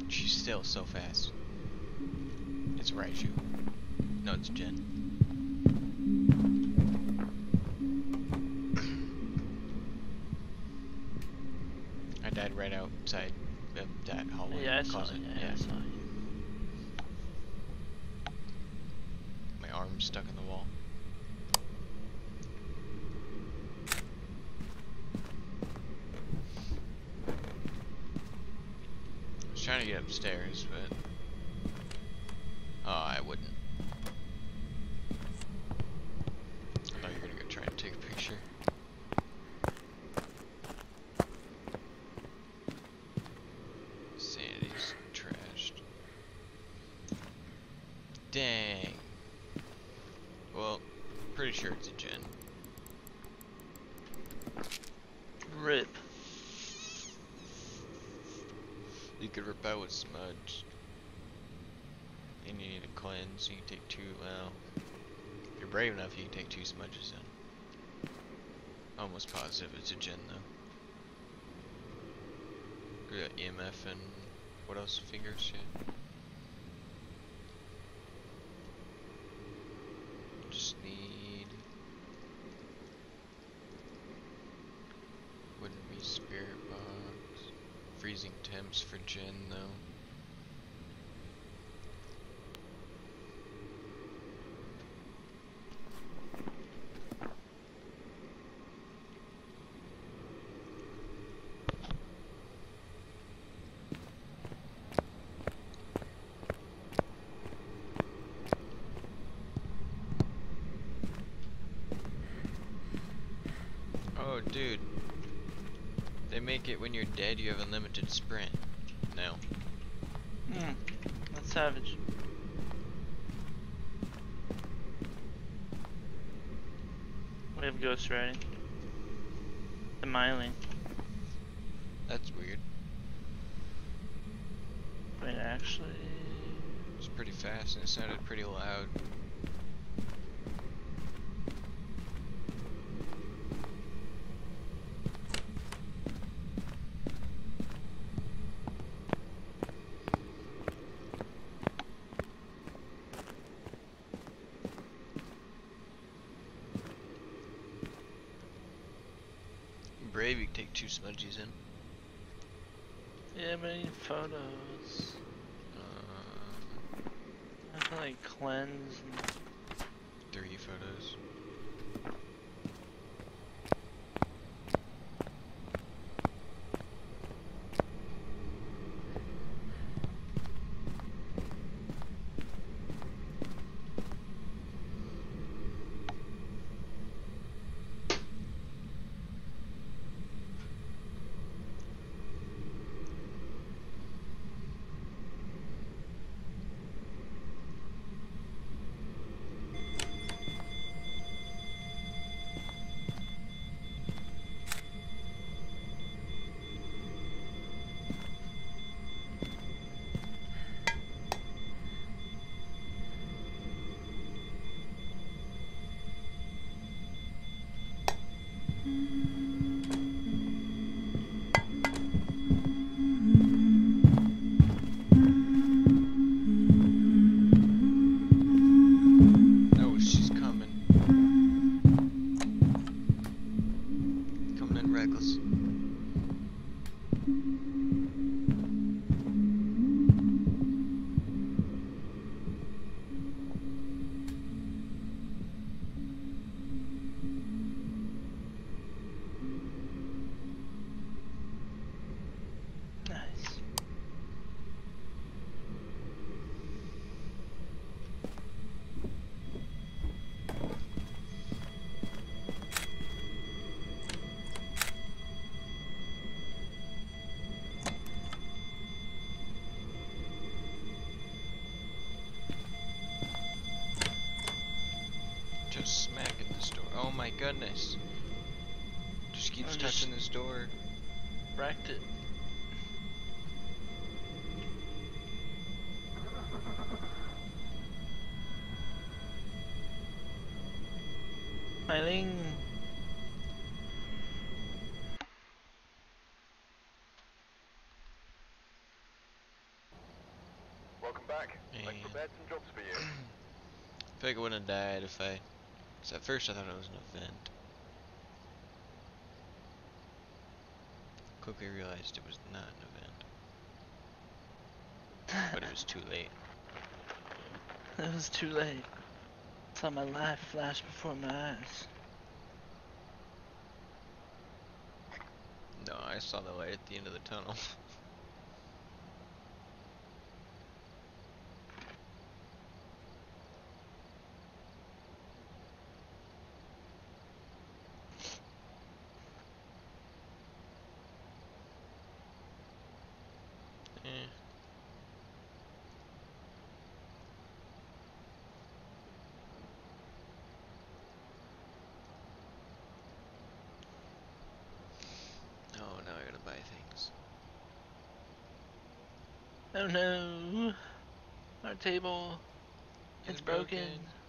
She's still so fast. It's Raiju. No, it's Jinn. I died right outside of that hallway Yeah, I saw it. closet. Yeah, I saw it. My arm's stuck in the wall. I was trying to get upstairs, but oh, I wouldn't. I thought you were gonna go try and take a picture. Sanity's trashed. Dang. Well, pretty sure it's a Jinn. Rip. You could out with smudge. And you need a cleanse, you can take two, well, if you're brave enough, you can take two smudges in. Almost positive it's a Jinn though. We got EMF and what else? Fingers, yeah. Just need wouldn't be spirit box. Freezing temps for Jinn though. Oh, dude. They make it when you're dead, you have unlimited sprint. No. Hmm. That's savage. We have ghost writing. The Myling. That's weird. Wait, actually. It's pretty fast and it sounded pretty loud. Brave, you can take two smudgies in. Yeah, but I need photos. Uh, I like cleanse and three photos. Goodness. Just keeps I'm just- touching this door. Wrecked it. Eileen. Welcome back. I've prepared some jobs for you. I feel like I wouldn't have died if I. At first I thought it was an event. Quickly realized it was not an event. But it was too late. It was too late. I Saw my life flash before my eyes. No, I saw the light at the end of the tunnel. Eh. Oh, now I gotta buy things. Oh no! Our table. It's, It's broken. broken.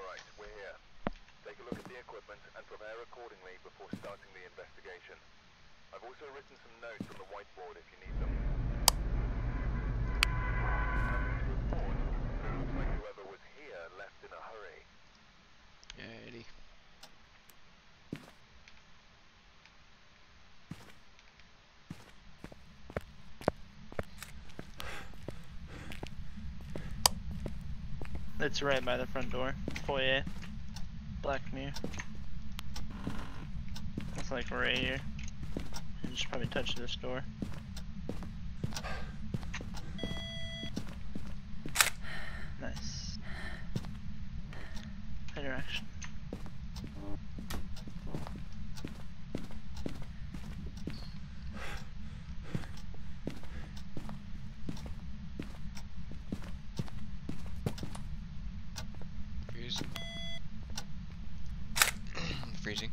Alright, we're here. Take a look at the equipment and prepare accordingly before starting the investigation. I've also written some notes on the whiteboard if you need them. Report, it looks like whoever was here left in a hurry. Alrighty. It's right by the front door. Foyer. Black mirror. It's like right here. You just probably touch this door. Nice. Interaction. Freezing. Freezing.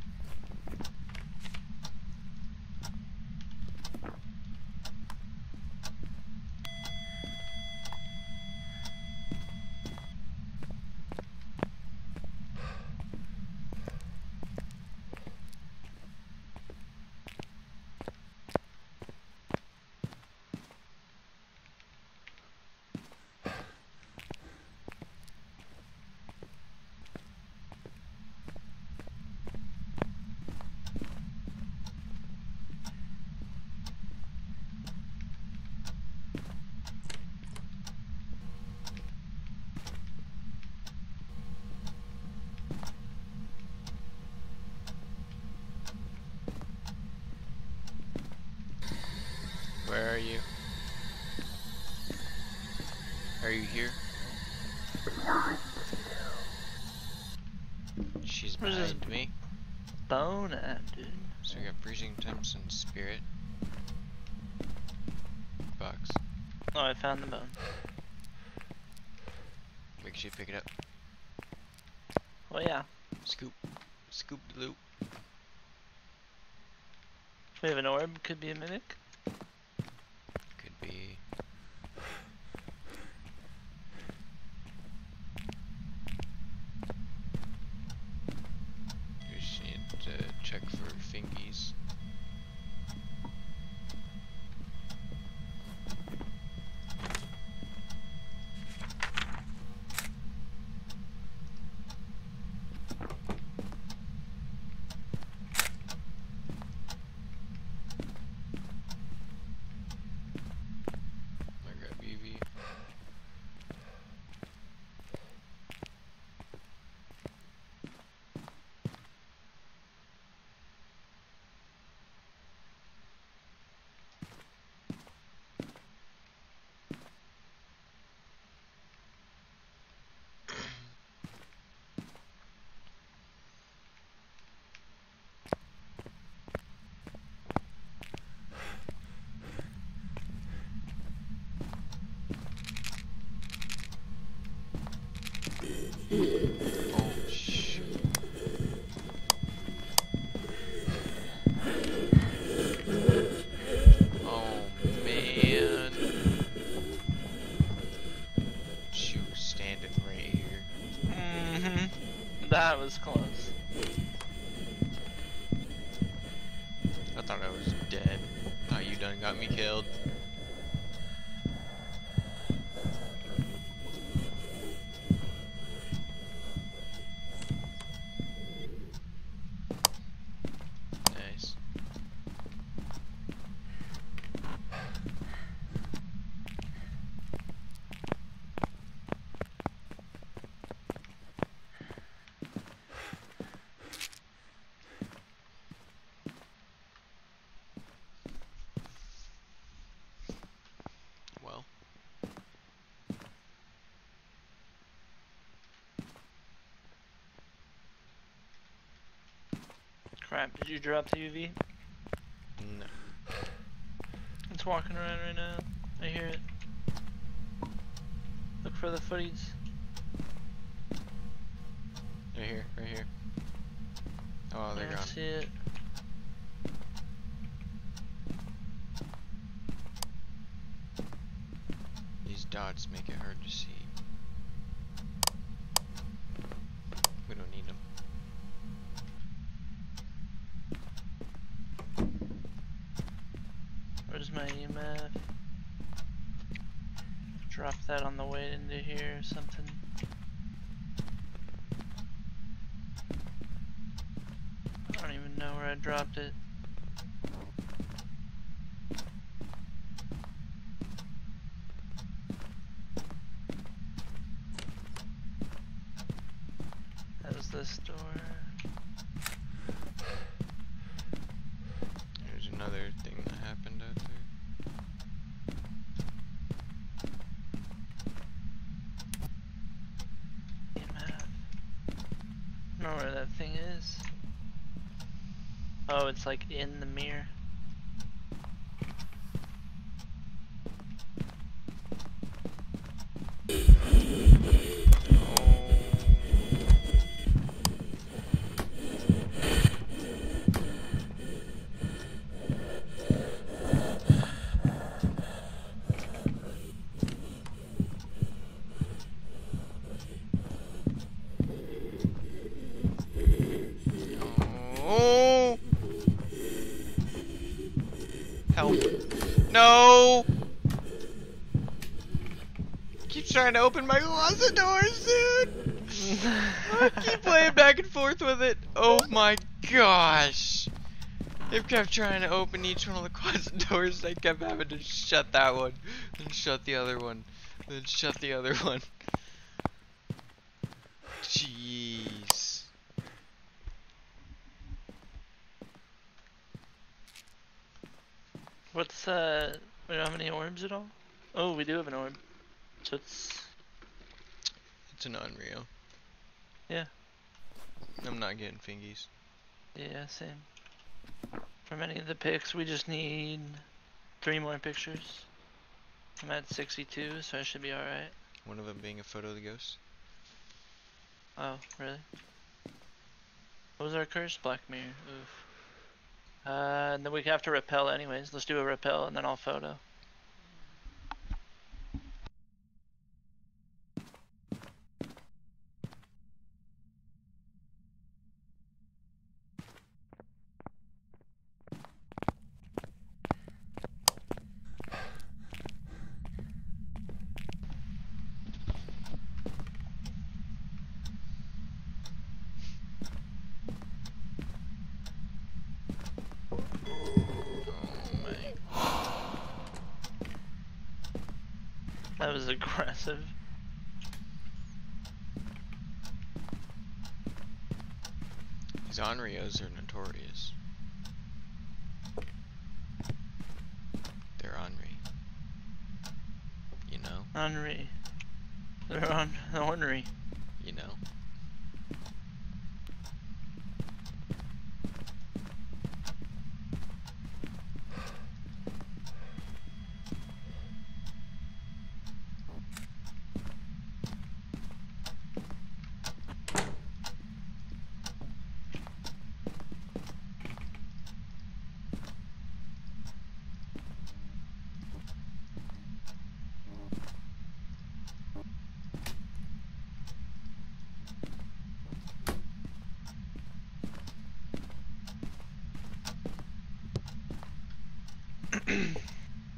Are you here? She's Where's this- behind me. Bone at, dude. So we got freezing temps and spirit. Box. Oh, I found the bone. Make sure you pick it up. Well, yeah. Scoop. Scoop the loop. We have an orb. Could be a mimic. Could be. We just need to check for fingies. I grab UV. Oh shoot. Oh man. She was standing right here. Mm-hmm. That was close. I thought I was dead. Thought you done got me killed. Nice. Well, Crap. Did you drop the UV? no. It's walking around right now. I hear it. Look for the footies. Right here, right here. Oh, they're yeah, I gone. see it. These dots make it hard to see. We don't need them. Where's my EMF? Drop that on the way into here or something. I don't even know where I dropped it. That was this door. There's another thing that happened out there. EMF. I don't know where that thing is. Oh, it's like in the mirror. Trying to open my closet doors, dude! I keep playing back and forth with it. Oh my gosh! It kept trying to open each one of the closet doors. I kept having to shut that one, then shut the other one, then shut the other one. Jeez. What's uh? We don't have any orbs at all. Oh, we do have an orb. So it's It's an Onryo. Yeah. I'm not getting fingies. yeah, same. From any of the pics, we just need three more pictures. I'm at 62, so I should be alright. One of them being a photo of the ghost. Oh, really? What was our curse? Black Mirror. Oof. Uh, and then we have to repel anyways. Let's do a repel and then I'll photo. Oh my. That was aggressive. These Onryos are notorious. They're Onry. You know? Henri. They're on Henri. You know?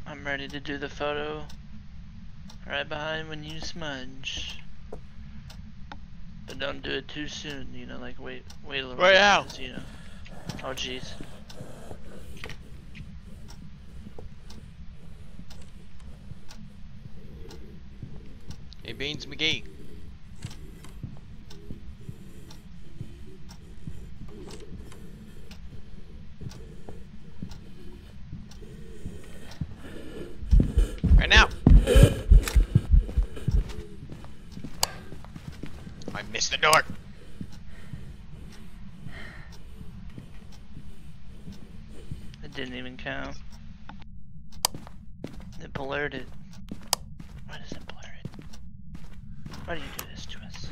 I'm ready to do the photo. Right behind when you smudge. But don't do it too soon, you know, like wait wait a little Right bit, now. 'cause, You know. Oh jeez. Hey, Beans McGee. Right now. I missed the door. It didn't even count. It blurred it. Why does it blur it? Why do you do this to us?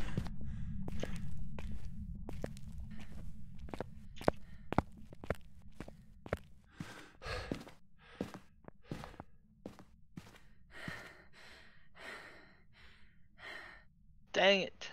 Dang it.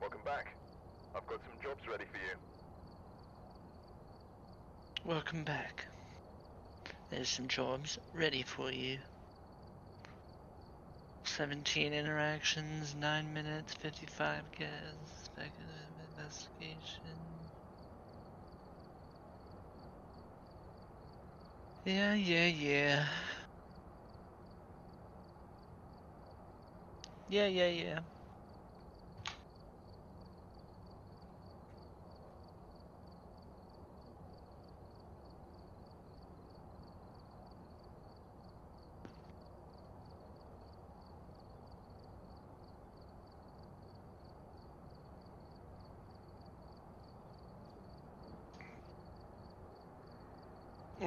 Welcome back. I've got some jobs ready for you. Welcome back. There's some jobs ready for you. 17 interactions, 9 minutes, 55 guesses, speculative investigation. Yeah, yeah, yeah. Yeah, yeah, yeah.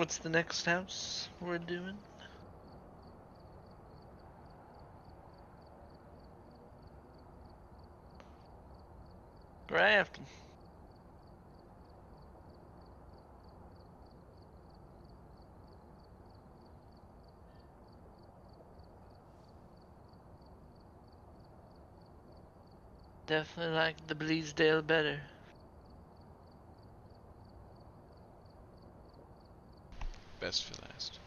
What's the next house we're doing? Grafton. Definitely like the Bleasdale better. Best for last.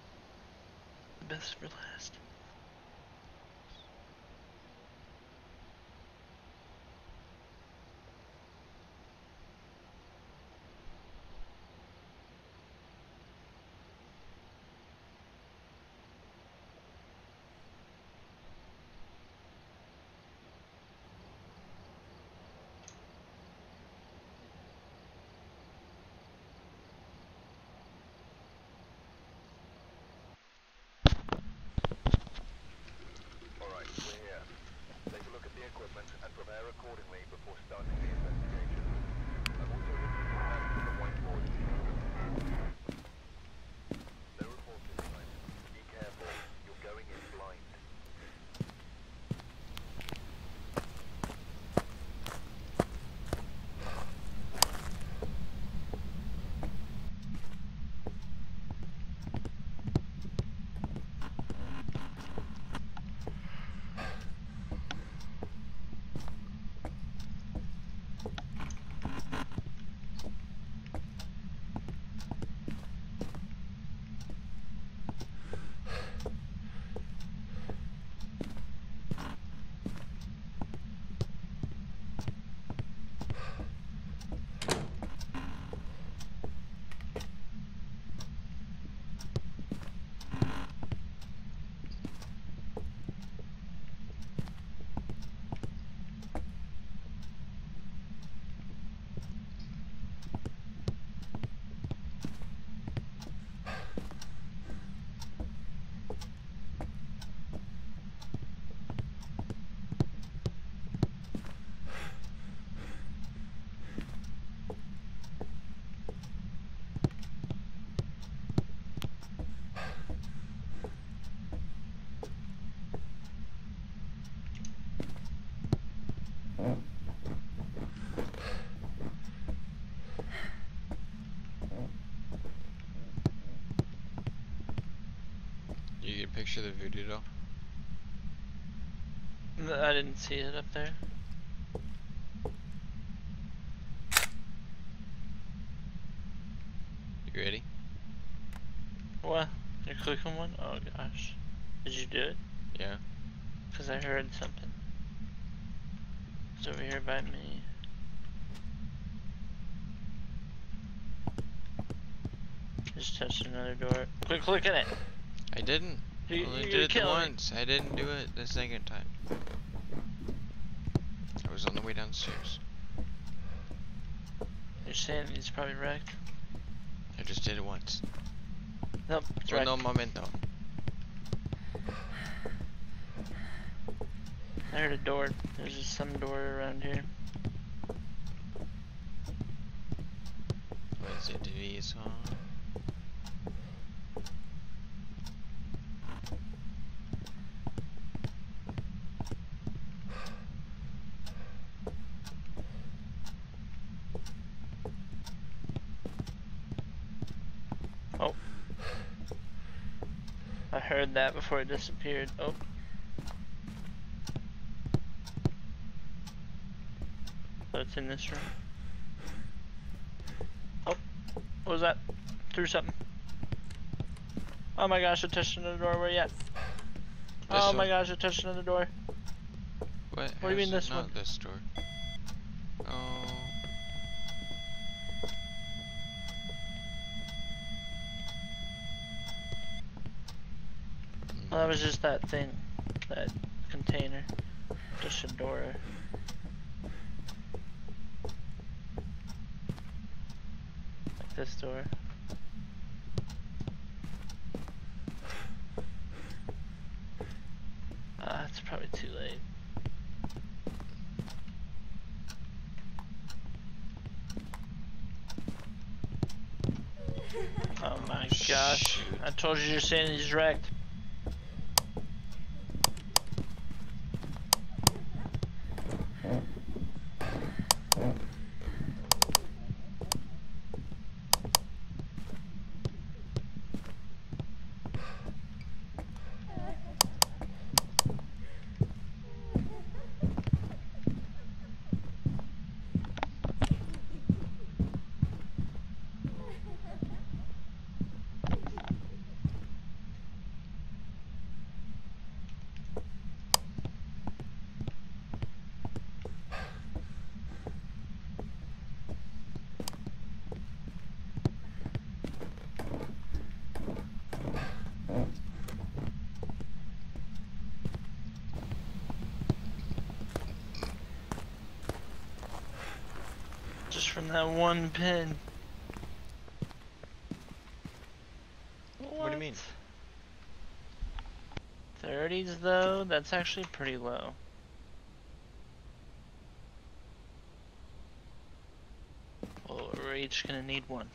Best for last. Picture of the voodoo doll? I didn't see it up there. You ready? What? You're clicking one? Oh gosh. Did you do it? Yeah. Because I heard something. It's over here by me. Just touched another door. Quit clicking it! I didn't. You, Only did it killing me. once. I didn't do it the second time. I was on the way downstairs. You're saying he's probably wrecked? I just did it once. Nope, it's wrecked. no momento. I heard a door. There's just some door around here. What is it? Denise on? I heard that before it disappeared. Oh. So it's in this room. Oh, what was that? Threw something. Oh my gosh, I touched another door. Where at? oh my gosh, I touched another door. What? What do you mean this not one? this door. Oh. Well, that was just that thing. That container. Just a door. Like this door. Ah, it's probably too late. Oh my gosh. Shoot. I told you you're saying he's wrecked. Just from that one pin. What do you mean? 30s though, that's actually pretty low. Well, we're each gonna need one.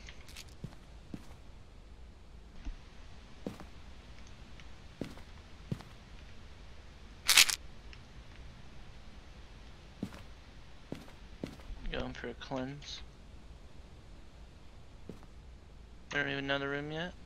Going for a cleanse. We don't even know the room yet.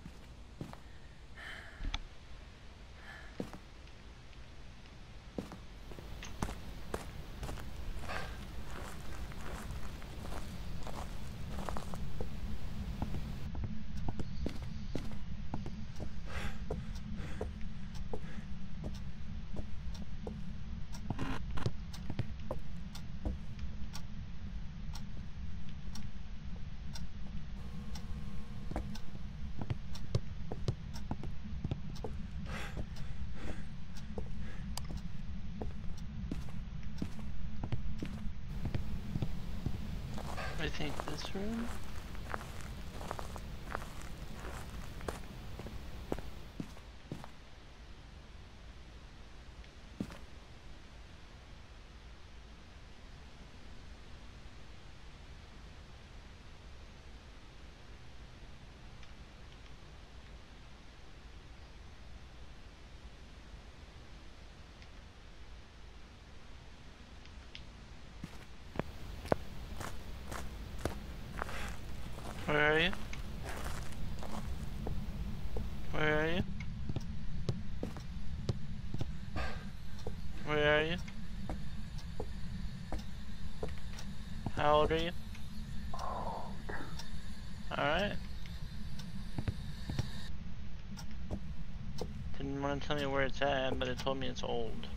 I think this room. Where are you? Where are you? Where are you? How old are you? Alright. Didn't want to tell me where it's at, but it told me it's old.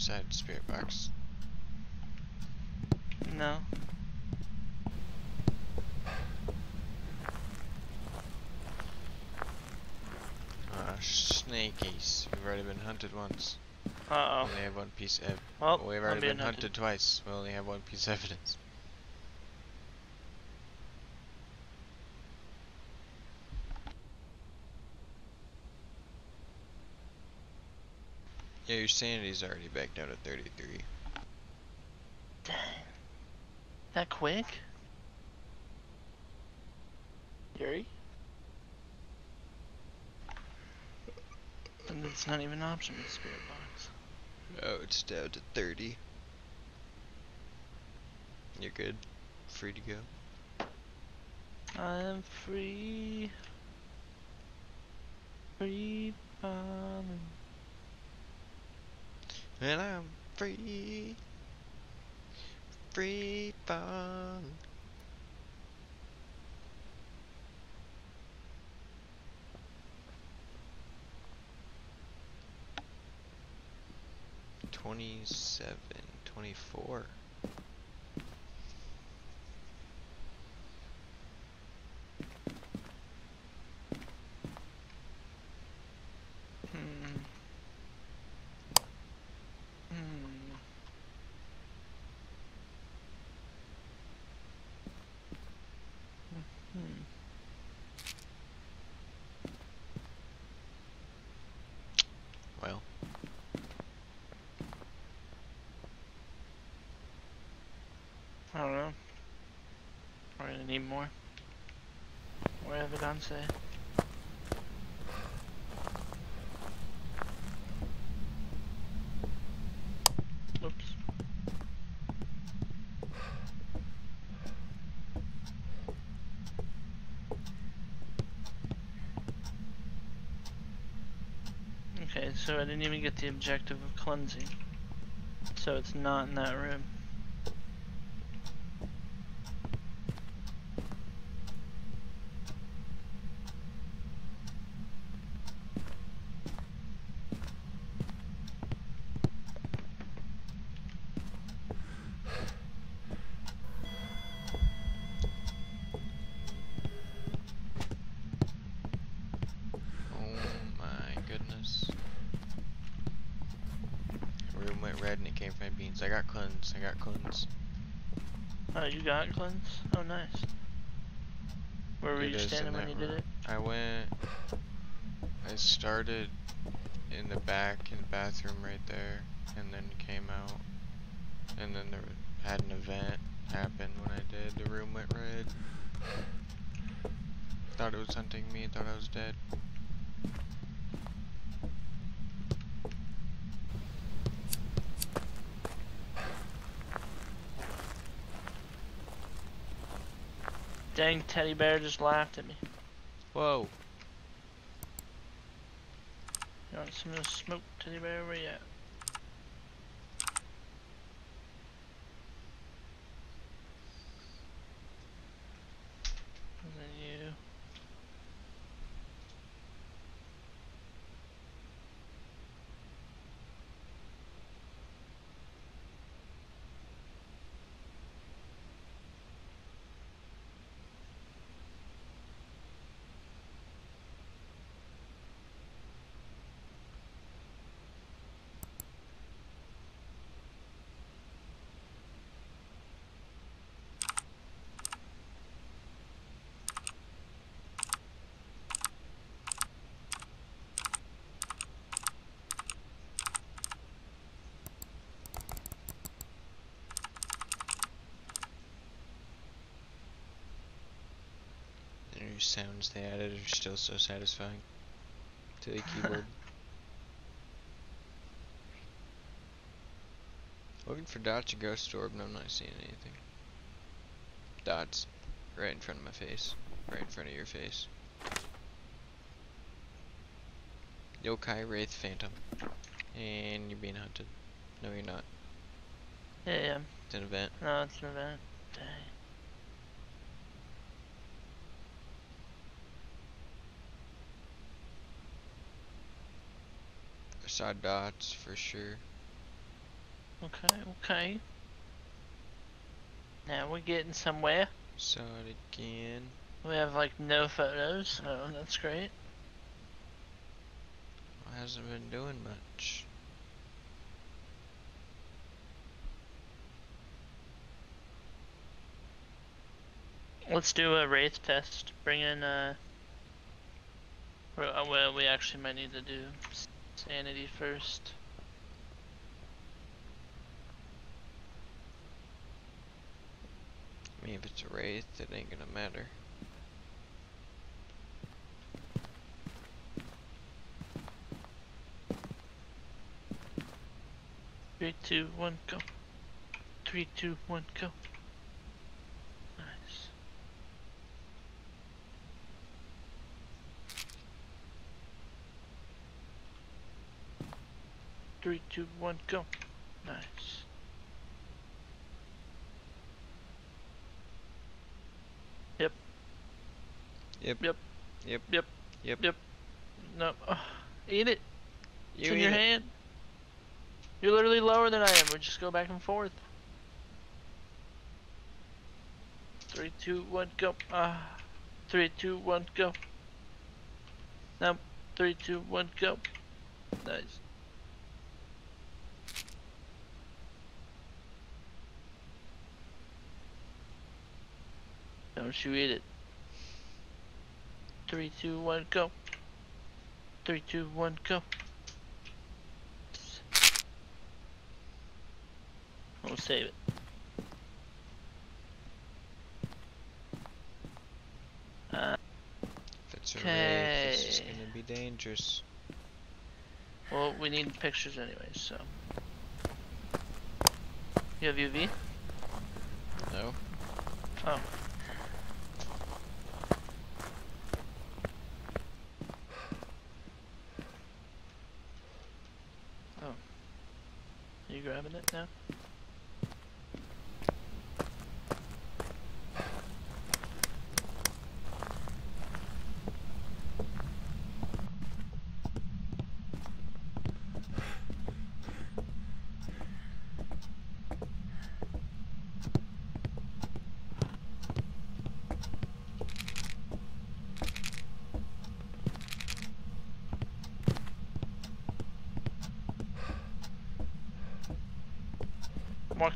Do you have anything besides spirit box? No. Ah, snakies. We've already been hunted once. Uh oh. We only have one piece of oh. Well, we've already been hunted twice. We only have one piece of evidence. Sanity's already back down to 33. Dang. That quick? Yurei? And it's not even an option in Spirit Box. Oh, it's down to 30. You're good. Free to go. I'm free. Free falling. And I'm free. Free fall. Twenty-seven, twenty-four. Hmm. Hmm. Hmm. Well, I don't know. We're gonna need more. What have it on say? Oops. Okay, so I didn't even get the objective of cleansing. So it's not in that room. oh my goodness. Room went red and it came from my beans. I got cleanse. I got cleanse. Oh, you got cleanse? Oh, nice. Where were It you standing when you did it? I went. I started in the back in the bathroom right there, and then came out, and then there had an event happen when I did. The room went red. Thought it was hunting me. Thought I was dead. Dang, teddy bear just laughed at me. Whoa! You want some of this smoke, teddy bear? Where you at? Sounds they added are still so satisfying to the keyboard. Looking for dots or ghost orb, and I'm not seeing anything. Dots. Right in front of my face. Right in front of your face. Yokai, Wraith, Phantom. And you're being hunted. No, you're not. Yeah, yeah. It's an event. No, it's an event. Dang. Dots for sure. Okay, okay. Now we're getting somewhere. Saw it again. We have like no photos, so that's great. Hasn't been doing much. Let's do a wraith test. Bring in uh. or, uh, Well, we actually might need to do sanity first. I mean, if it's a wraith, it ain't gonna matter. Three, two, one, go. Three, two, one, go. Nice. Three, two, one, go. Nice. Yep. Yep. Yep. Yep. Yep. Yep. Yep. No. Ugh. eat it. It's in eat your it. hand. You're literally lower than I am. We just go back and forth. Three, two, one, go. Ah. Three, two, one, go. Now, three, two, one, go. Nice. Don't you eat it. Three, two, one, go. Three, two, one, go. We'll save it. Uh, If it's a wraith, this is gonna be dangerous. well, we need pictures anyway, so. You have UV? No? Oh. Are you grabbing it now?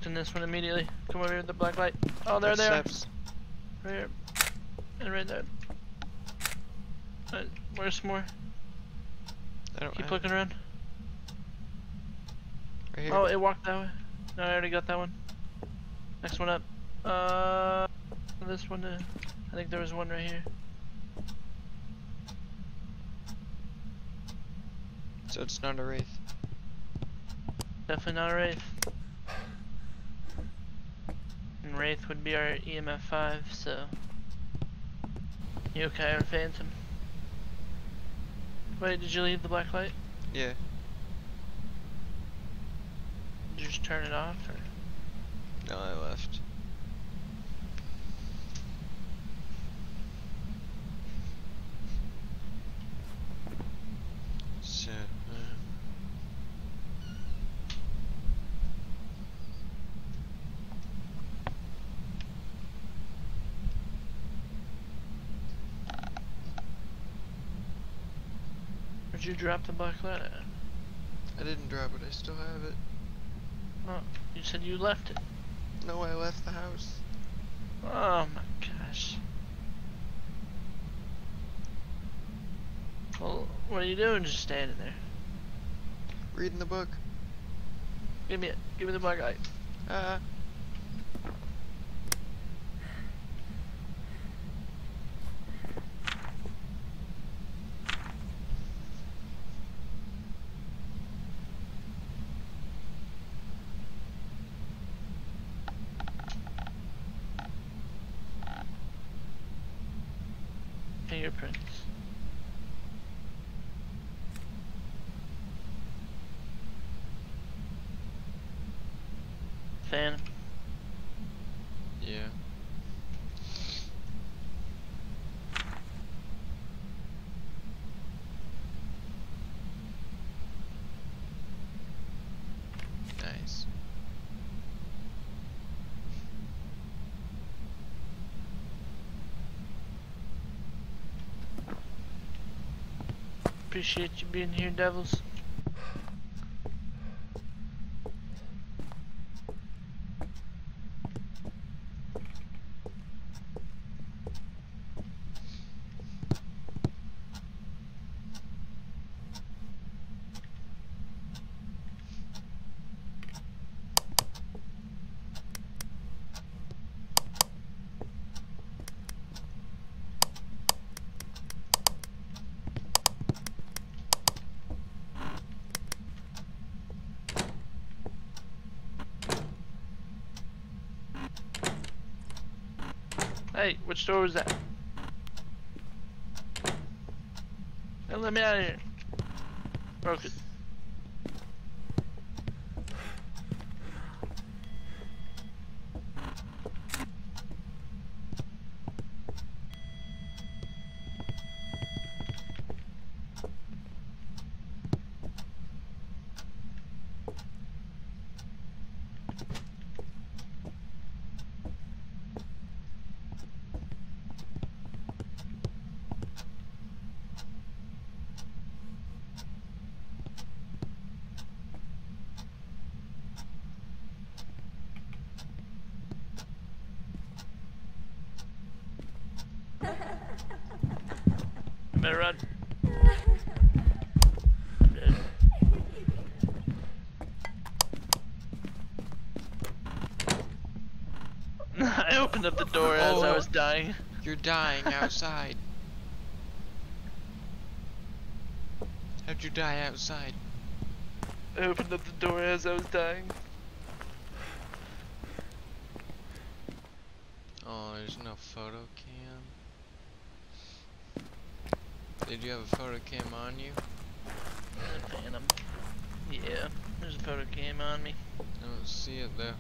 In this one immediately. Come over here with the black light. Oh, there they are. Footsteps. Right here. And right there. Uh, where's more? I don't Keep looking around. Right. Oh, it walked that way. No, I already got that one. Next one up. Uh, this one. Uh, I think there was one right here. So it's not a wraith. Definitely not a Wraith. And Wraith would be our EMF 5, so. You okay or Phantom. Wait, did you leave the black light? Yeah. Did you just turn it off? Or? No, I left. So, uh, You drop the black light? I didn't drop it, I still have it. Oh, you said you left it. No, I left the house. Oh my gosh. Well, what are you doing just standing there? Reading the book. Give me it. Give me the black light. Ah. fingerprints. Fan. Yeah. Nice. Appreciate you being here, Devils. Hey, which door was that? Hey, let me out of here. Broke. I better run. Dead. I opened up the door as I Oh. was dying. You're dying outside. How'd you die outside? I opened up the door as I was dying. Oh, there's no photo cam. Did you have a photo cam on you? Phantom. Yeah, there's a photo cam on me. I don't see it though.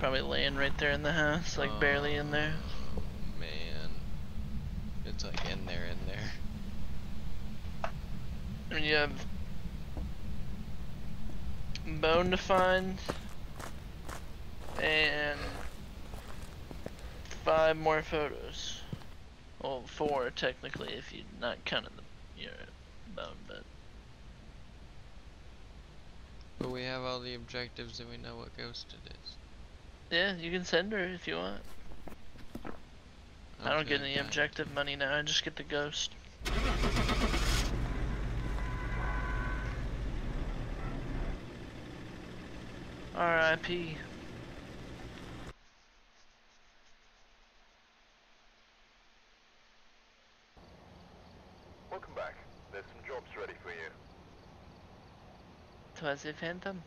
Probably laying right there in the house, like barely in there. Oh, man. It's like in there, in there. And you have bone to find and five more photos. Well, four technically if you're not counting the your bone, but But we have all the objectives and we know what ghost it is. Yeah, you can send her if you want. I don't get any fine. objective money now. I just get the ghost. R.I.P. Welcome back. There's some jobs ready for you. Twas a phantom.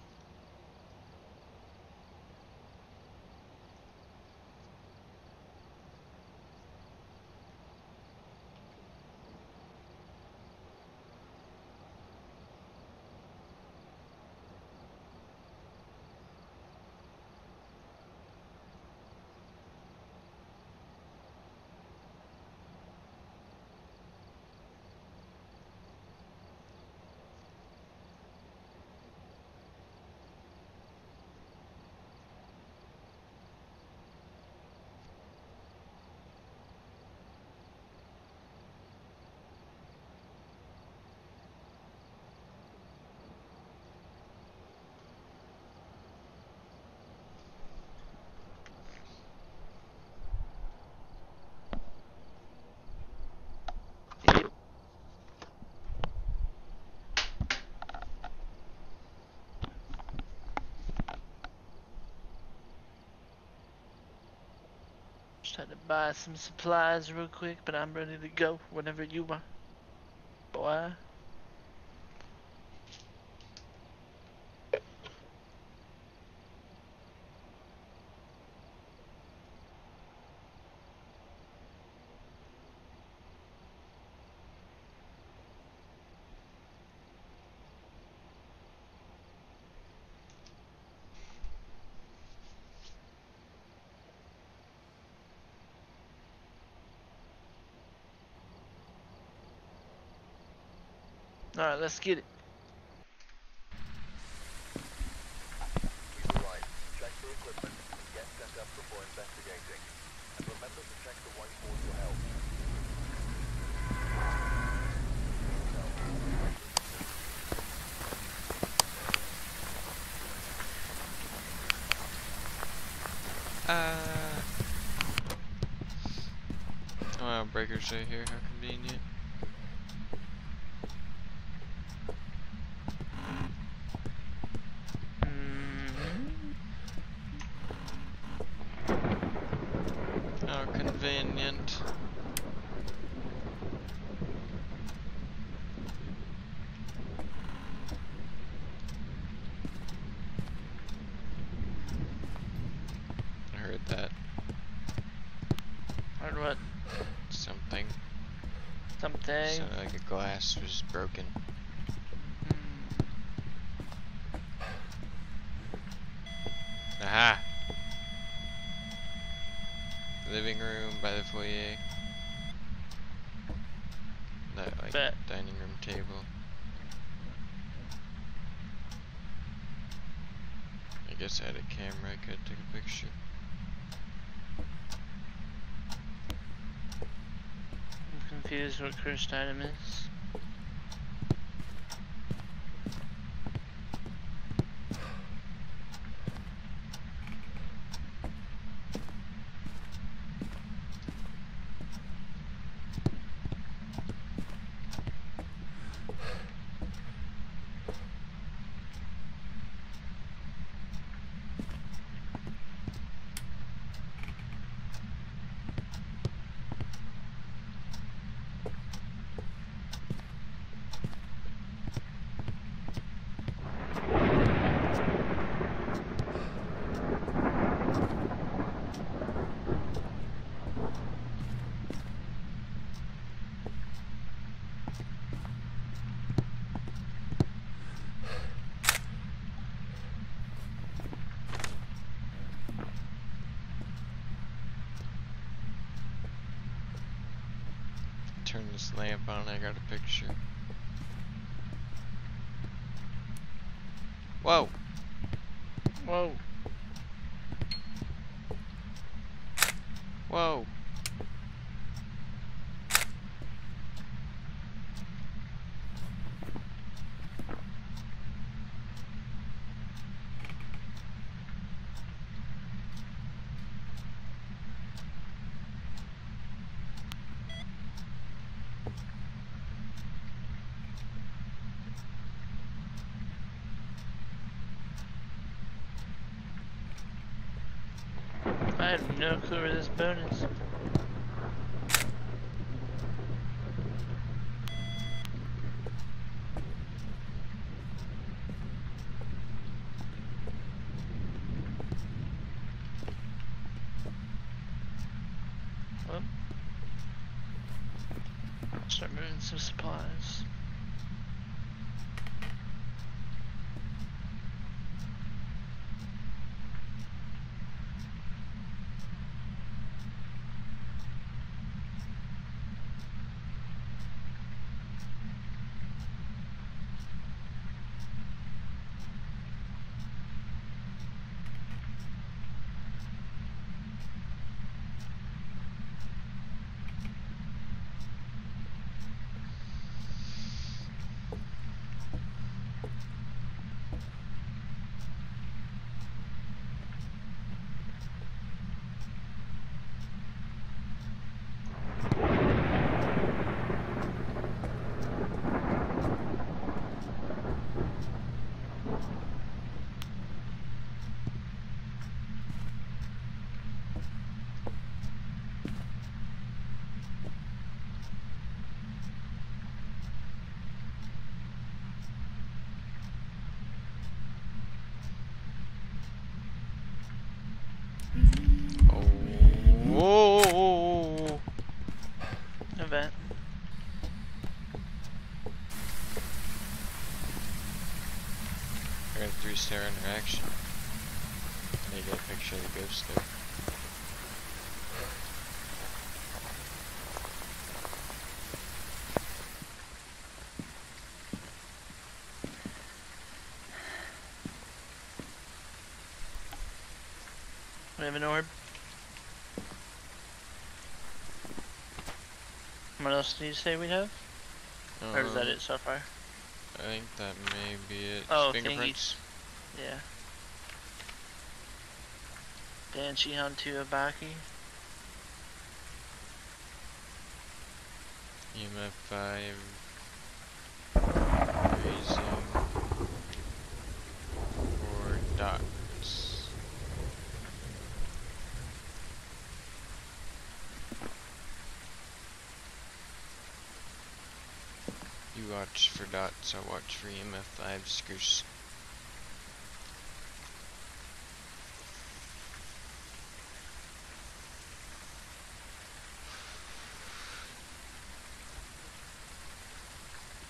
Had to buy some supplies real quick, but I'm ready to go whenever you are. Boy. Alright, let's get it. We've arrived. Check the equipment and get set up before investigating. And remember to check the whiteboard for help. Uh. Oh, breakers right here. How convenient. How convenient. I heard that. Heard what? Something. Something. Sounded like a glass was broken. Aha! Living room by the foyer. That like Bet. dining room table. I guess I had a camera I could take a picture. I'm confused what cursed item is. Turn this lamp on, I got a picture. Whoa! Whoa. Whoa! I have no clue where this bone is. increase their interaction. And they get a picture of the ghost there. I have an orb. What else do you say we have? Or is that um, it so far? I think that may be it. Oh, fingerprints. Yeah. Banshee Hantu Obake. EMF five. Raising. Four dots. You watch for dots, I watch for EMF five screws.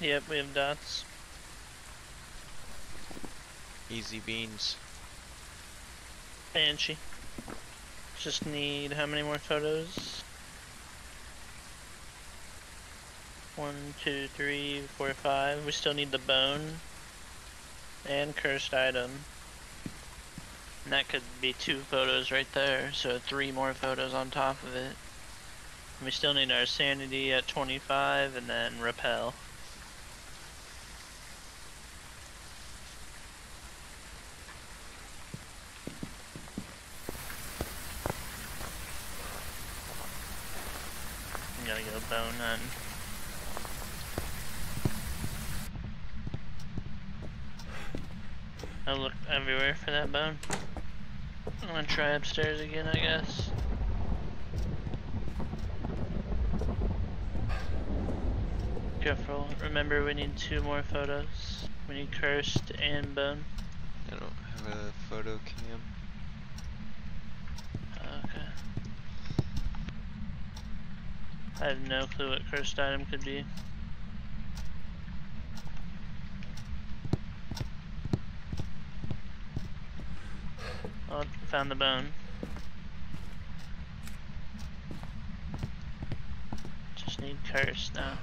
Yep, we have dots. Easy beans. Banshee. Just need how many more photos? One, two, three, four, five. We still need the bone and cursed item. And that could be two photos right there, so three more photos on top of it. And we still need our sanity at 25 and then repel. I'm gonna go bone on. I look everywhere for that bone. I'm gonna try upstairs again, I guess. Careful. Remember, we need two more photos. We need cursed and bone. I don't have a photo cam. Okay. I have no clue what cursed item could be. Found the bone. Just need cursed now.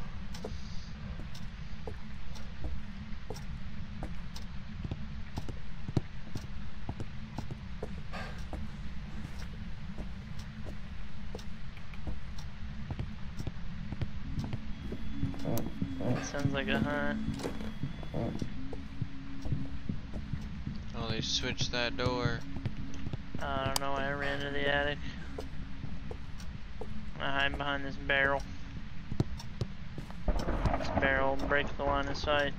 Uh, uh. Sounds like a hunt. Uh. Oh, they switched that door. I don't know why I ran to the attic. I hide behind this barrel. This barrel will break the line of sight.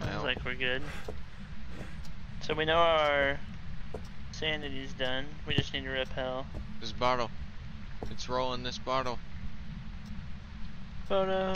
Well, like we're good. So we know our sanity's done. We just need to repel. this bottle. It's rolling this bottle. Photo.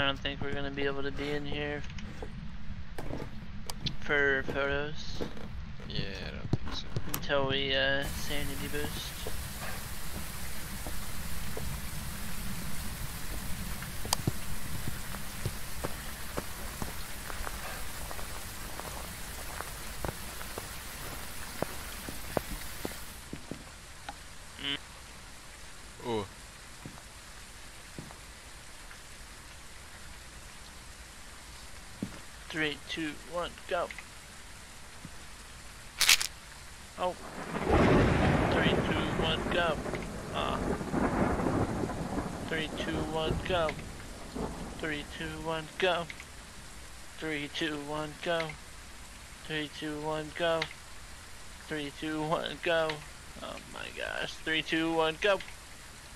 I don't think we're gonna be able to be in here for photos Yeah, I don't think so. until we uh, sanity boost. Oh, Three, two, one, go. Oh. Three, two, one, go. Ah. Three, two, one, go. Three, two, one, go. Three, two, one, go. Three, two, one, go. Three, two, one, go. Oh my gosh. Three, two, one, go.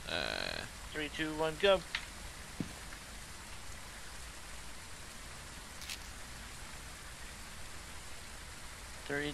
Uh, Three, two, one, go. Three,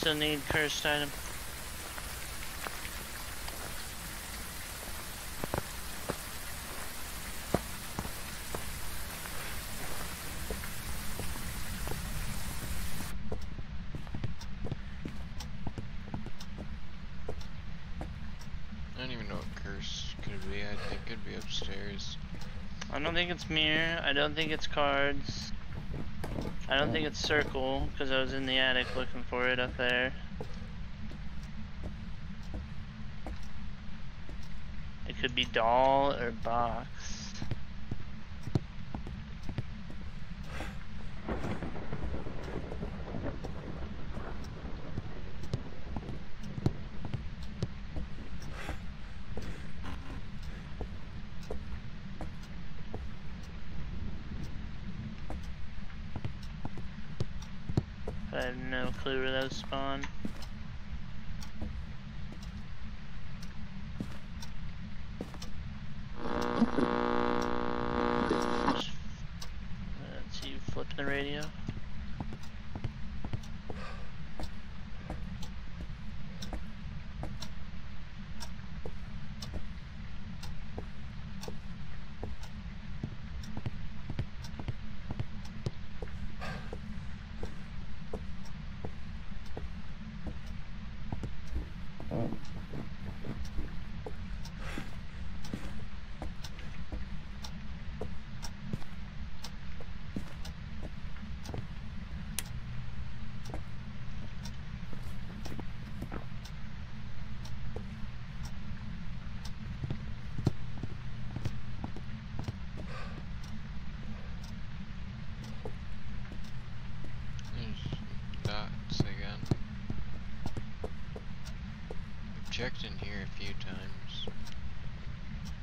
still need cursed item. I don't even know what curse could be. I think it could be upstairs. I don't think it's mirror. I don't think it's cards. I don't think it's circle because I was in the attic looking for it up there. It could be doll or box. Oh. In here a few times.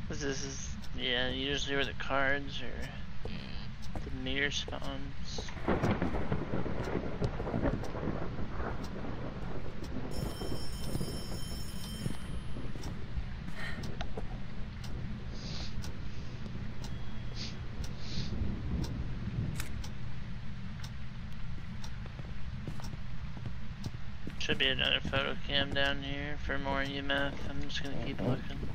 This is, yeah, usually where the cards or Yeah. the mirror spawns. Should be another photo cam down here for more EMF. I'm just gonna keep looking.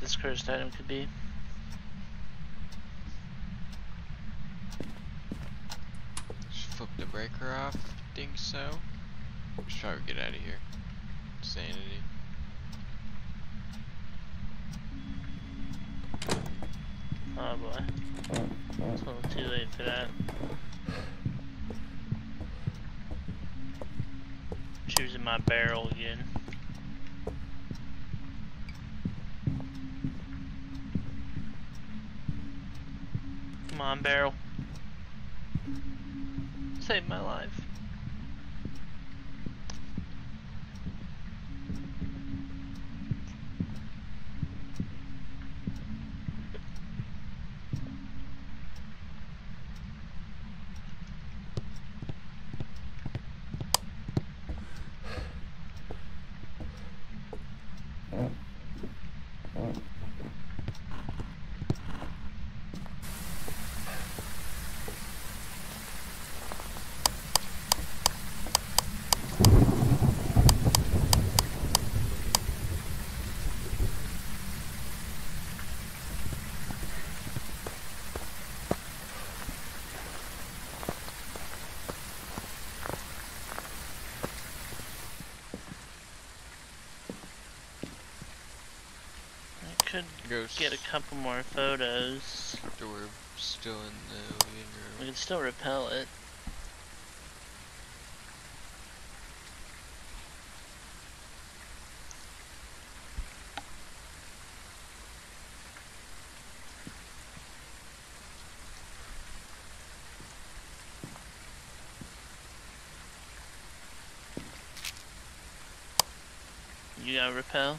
This cursed item could be. Just flip the breaker off. Think so. Just try to get out of here. Sanity. Oh boy. It's a little too late for that. Choosing my barrel again. Come on, barrel. Save my life. I Ghost. get a couple more photos. After we're still in the living room. We can still repel it. You got repel,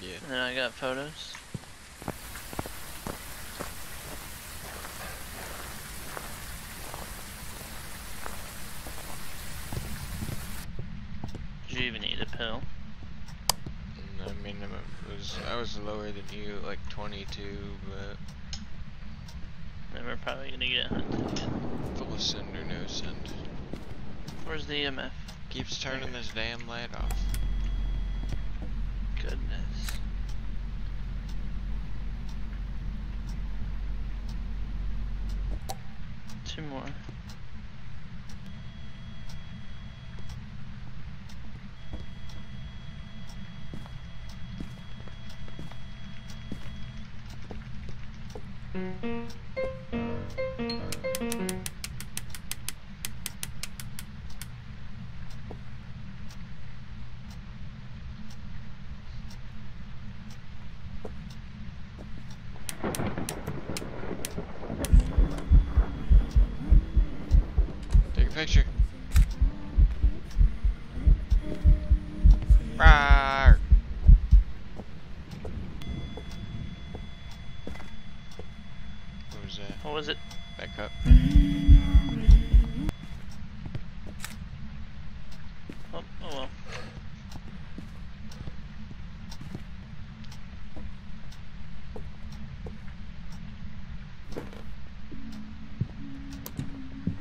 Yeah. and then I got photos. Did you even need a pill? Mm, I mean, I was I was lower than you, like 22, but Then we're probably gonna get hunted again. full send or no send. Where's the EMF? Keeps turning this damn light off.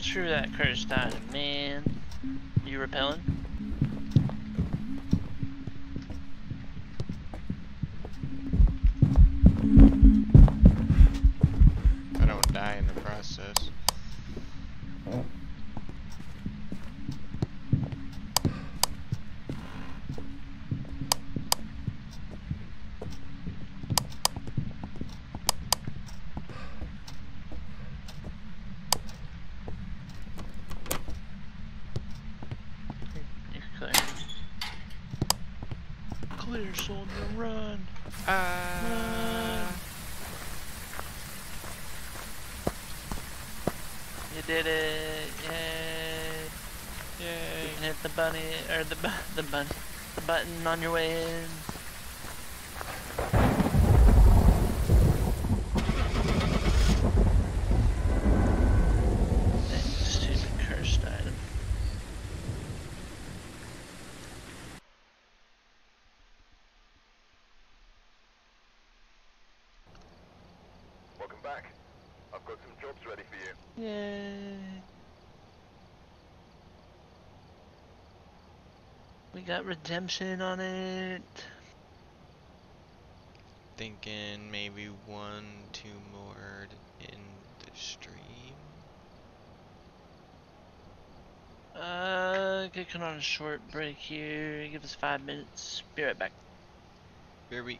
Screw that cursed item, man. You repelling? On your way in. That stupid cursed item. Welcome back. I've got some jobs ready for you. Yay! We got redemption on it. thinking maybe one, two more in the stream. Uh, get on a short break here. Give us five minutes. Be right back. Here we.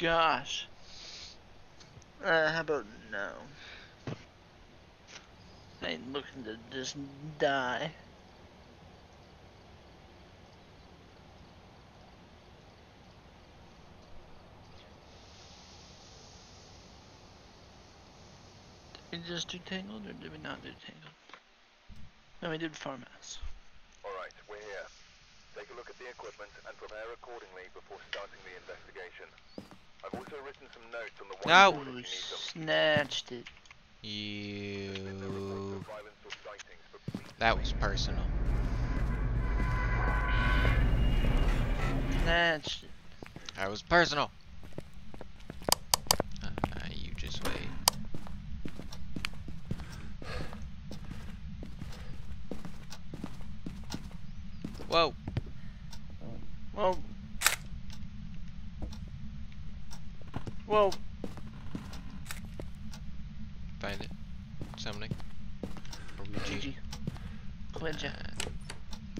Gosh. Uh, how about no? I ain't looking to just die. Did we just do Tangled or did we not do Tangled? No, we did Farmhouse. Alright, we're here. Take a look at the equipment and prepare accordingly before starting the investigation. I've also written some notes on the No. whiteboard Ooh, snatched it. Submit the reports You. of violence or sightings, but please That was personal. Snatched it. That was personal. Uh, you just wait. Whoa. Whoa. Whoa. Find it. Summoning. Or Ouija. GG. Quinja. Uh,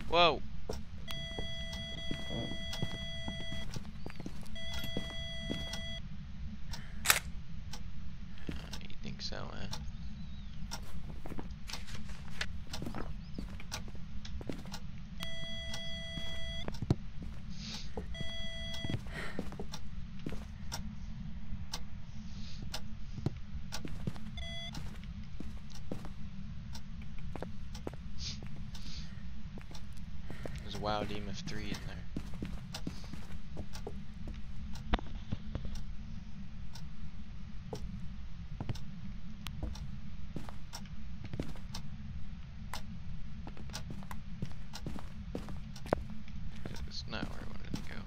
Whoa. Uh, you think so, eh? There's a wild EMF 3 in there. It's not where I wanted to go.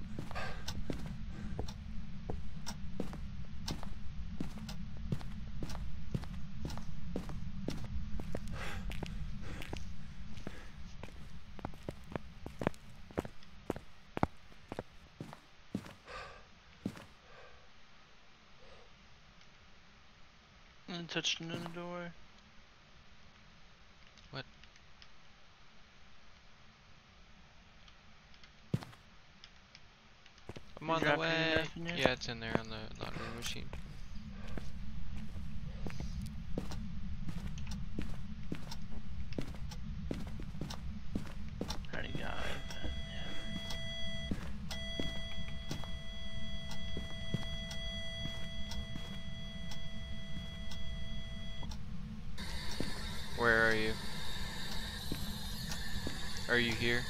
And touched another door. What? I'm on the way. knife in there? Yeah, it's in there on the laundry machine. Already got it. but yeah. Where are you? Are you here?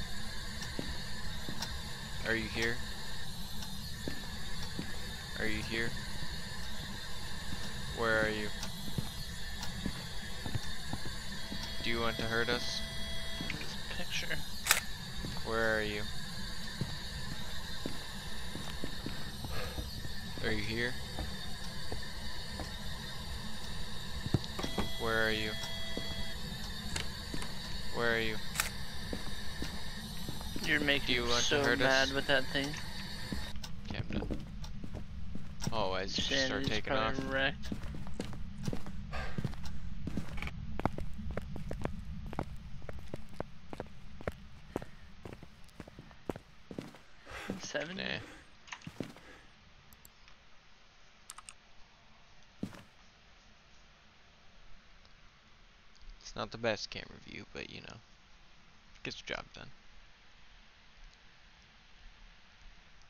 Are you here? Are you here? Where are you? Do you want to hurt us? This picture. Where are you? Are you here? Where are you? Where are you? You're you want to so hurt mad us? with that thing. Okay, I'm done. Oh, as you start taking off. wrecked. Seven? Nah. It's not the best camera view, but you know, gets the job done.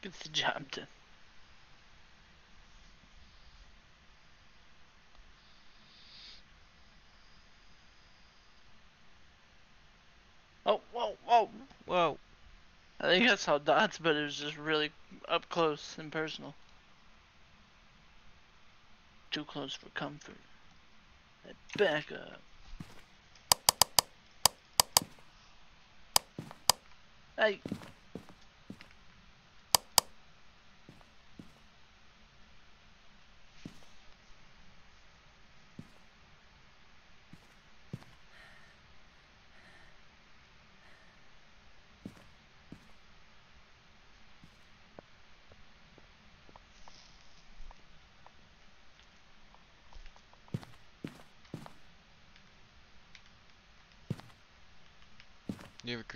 Gets the job done. Oh, whoa, whoa! Whoa! I think I saw dots, but it was just really up close and personal. Too close for comfort. Back up. Hey.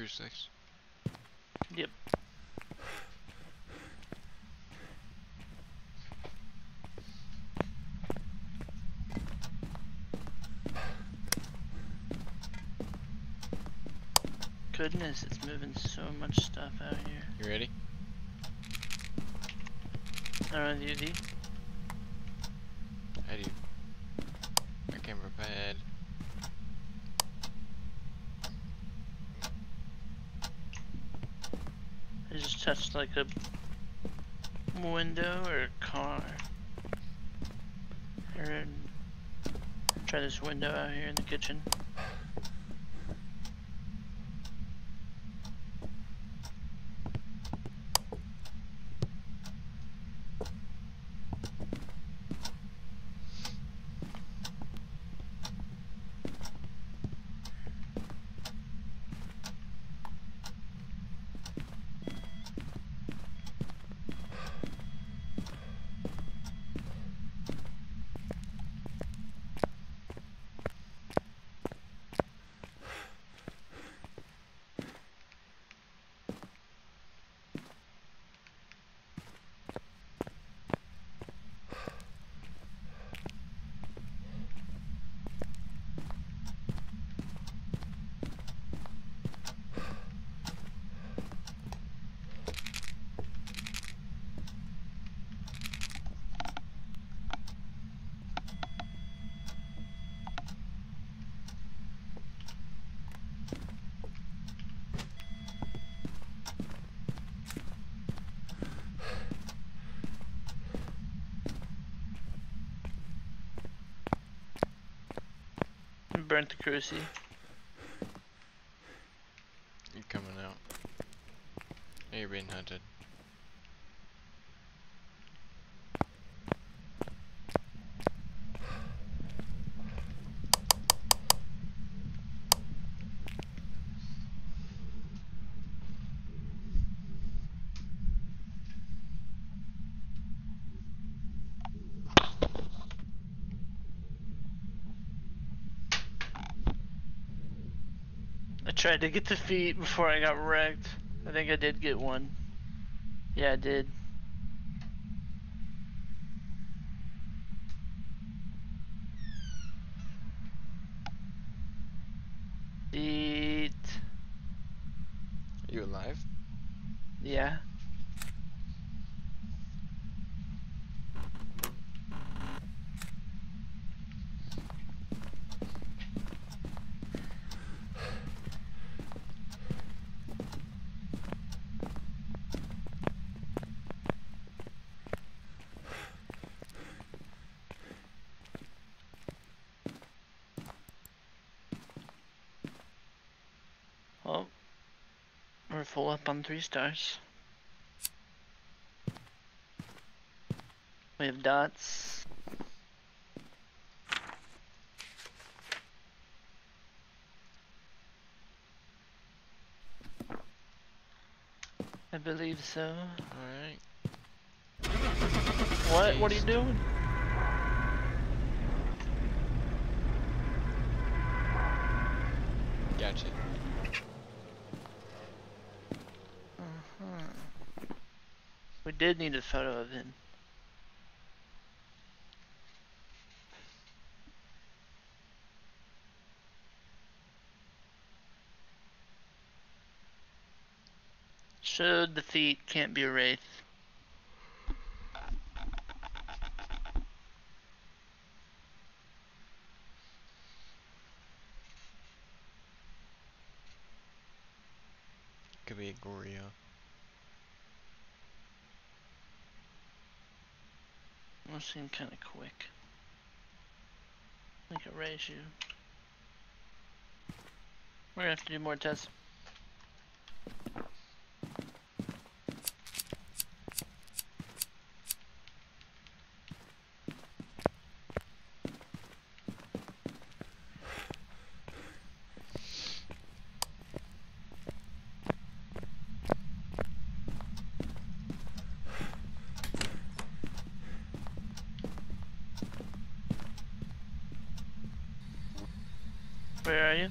six. Yep. Goodness, it's moving so much stuff out here. You ready? I run UD. like a window or a car. Or um, try this window out here in the kitchen. Burnt. You're coming out. You're being hunted. Tried to get the feet before I got wrecked. I think I did get one. Yeah, I did. Feet. Are you alive? Yeah. Well, we're full up on three stars. We have dots. I believe so. Alright. What? What are you doing? Gotcha. Uh-huh. We did need a photo of him. Showed the feet can't be a wraith. Could be a Goryo. Seemed kind of quick. I think it raise you. We're gonna have to do more tests. Where are you?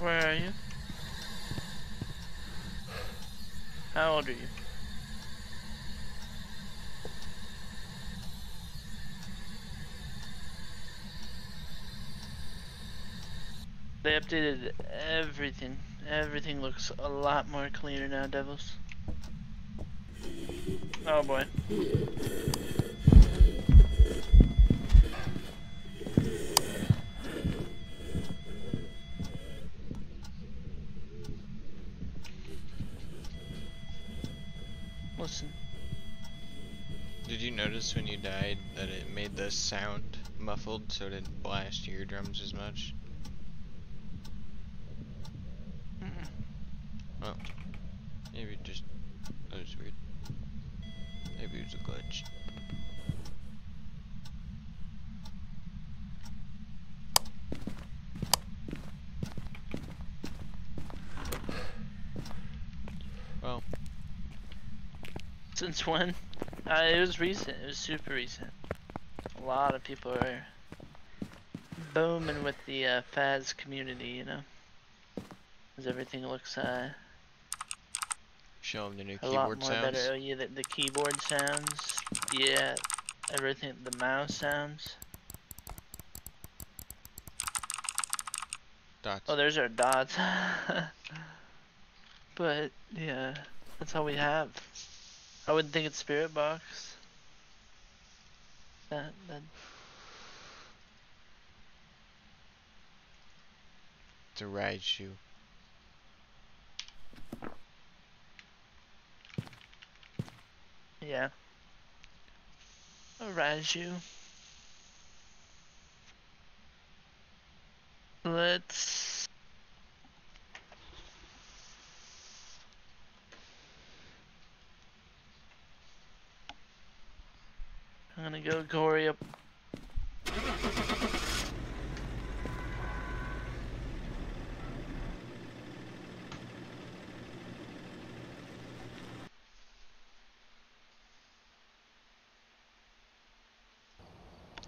Where are you? How old are you? They updated everything. Everything looks a lot more cleaner now, Devils. Oh boy. Listen. Did you notice when you died that it made the sound muffled so it didn't blast your eardrums as much? Mm-mm. Well, maybe it just that was weird. Maybe it was a glitch. Well, When? Uh, it was recent. It was super recent. A lot of people are booming with the uh, Faz community, you know, because everything looks uh, show them the new a lot keyboard more sounds. better. Oh yeah, the, the keyboard sounds. Yeah, everything. The mouse sounds. Dots. Oh, there's our dots. but yeah, that's all we have. I wouldn't think it's Spirit Box. That that It's a Raiju. yeah. Alright, you. Let's. I'm gonna go Goryo.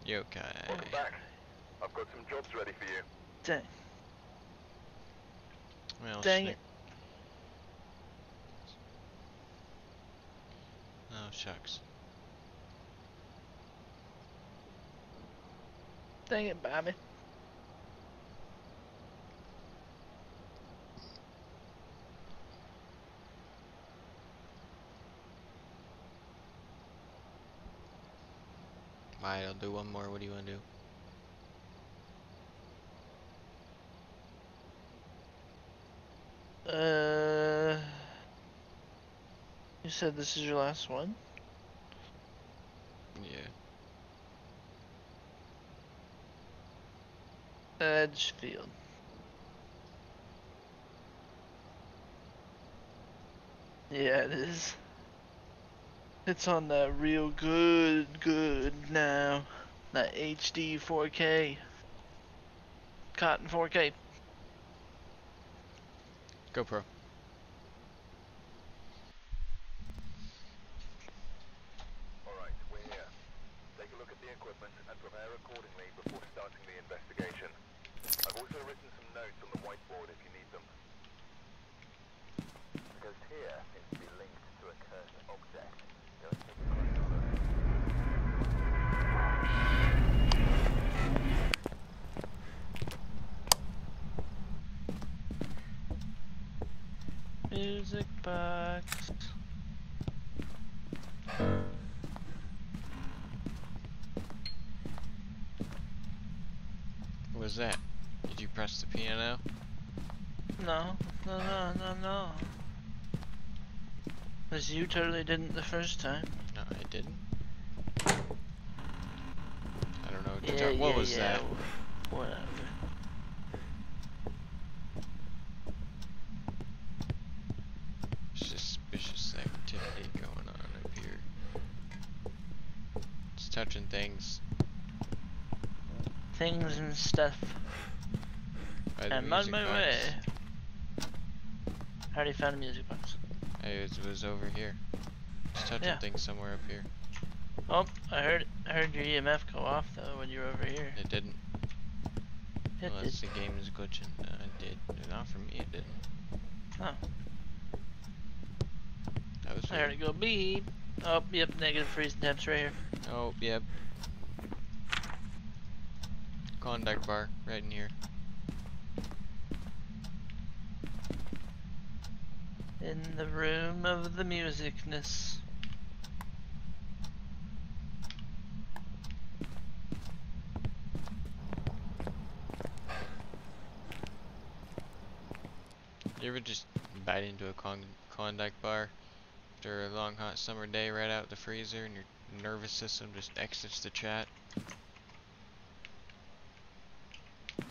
You okay? Welcome back. I've got some jobs ready for you. Dang, Well, dang it. Oh shucks. Dang it, Bobby. Alright, I'll do one more. What do you want to do? Uh. You said this is your last one? Yeah. Edgefield. Yeah, it is. It's on that real good, good now. That HD 4K. Cotton 4K. GoPro. The piano? No, no, no, no, no. Because you totally didn't the first time. No, I didn't. I don't know what you're Yeah, talking- What was yeah, that? wh- Whatever. Suspicious activity going on up here. It's touching things. Things and stuff. by the I'm on my box. way. I already found a music box. Hey, it was over here. It's touching Yeah. things somewhere up here. Oh, I heard I heard your EMF go off though when you were over here. It didn't. It Unless did. the game is glitching. Uh, it did. Not for me, it didn't. Oh, That was I heard it go beep. Oh, yep, negative freezing temps right here. Oh, yep. Contact bar, right in here. In the room of the musicness. You ever just bite into a Klon- Klondike bar after a long hot summer day right out the freezer and your nervous system just exits the chat?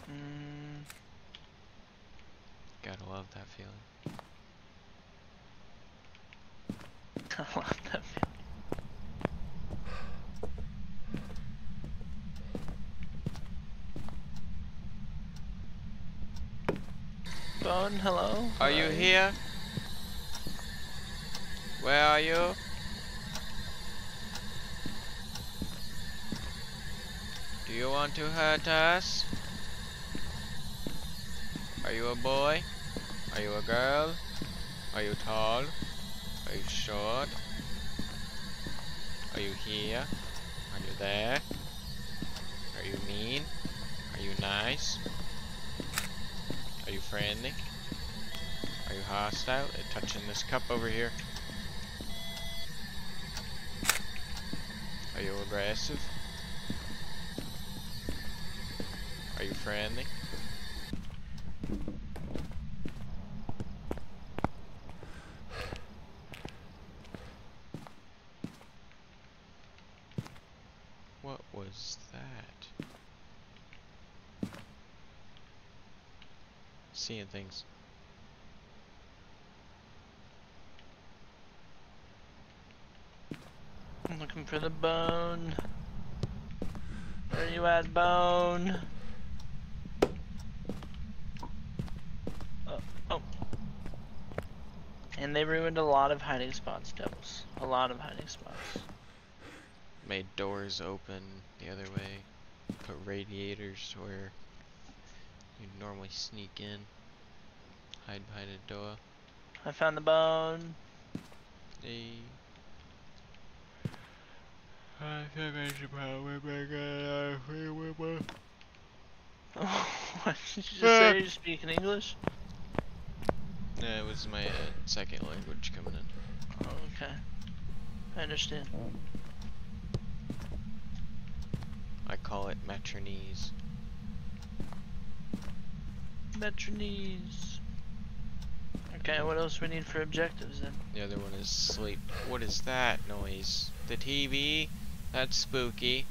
Mm, Gotta love that feeling. I love that feeling. Bone, hello? Are you here? Where are you? Do you want to hurt us? Are you a boy? Are you a girl? Are you tall? Are you short? Are you here? Are you there? Are you mean? Are you nice? Are you friendly? Are you hostile? They're touching this cup over here. Are you aggressive? Are you friendly? What was that? Seeing things. Looking for the bone. Where you at, bone? Oh, oh. And they ruined a lot of hiding spots, devils. A lot of hiding spots. Made doors open the other way. Put radiators where you normally sneak in. Hide behind a door. I found the bone. Hey. I think I should probably make a with what did you just say? You speak in English? Yeah, it was my uh, second language coming in. Oh, okay. I understand. I call it Metronese. Metronese. Okay, what else we need for objectives then? The other one is sleep. What is that noise? The TV? That's spooky.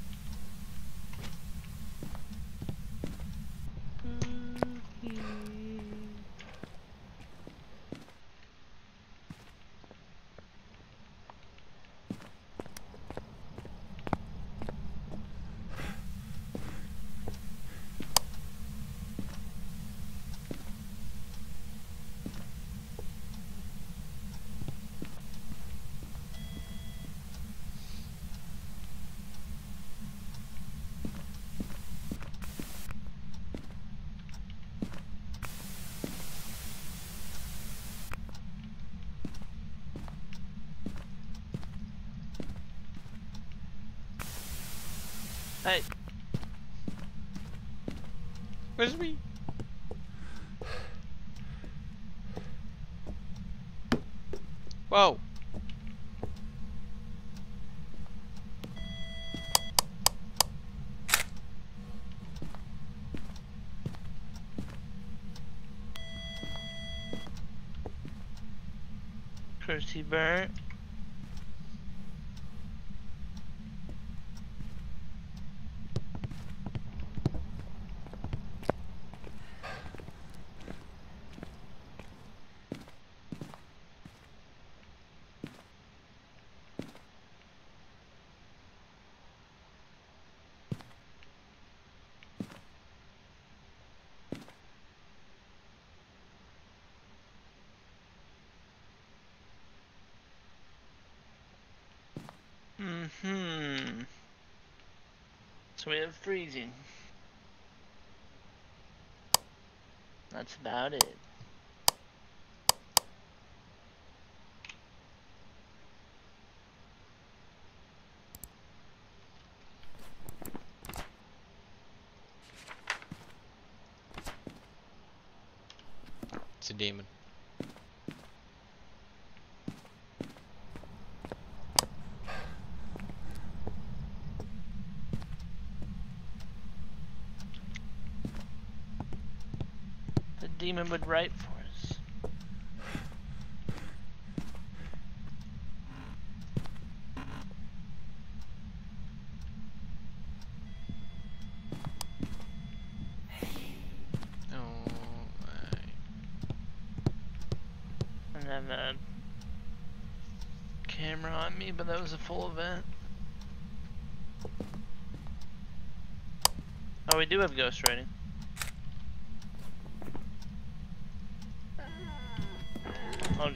Hey, Where's me? Whoa! Chrissy Burnt. So we have freezing. That's about it. It's a demon. Demon would write for us. Oh. And have a uh, camera on me, but that was a full event. Oh, we do have ghost writing. Oh.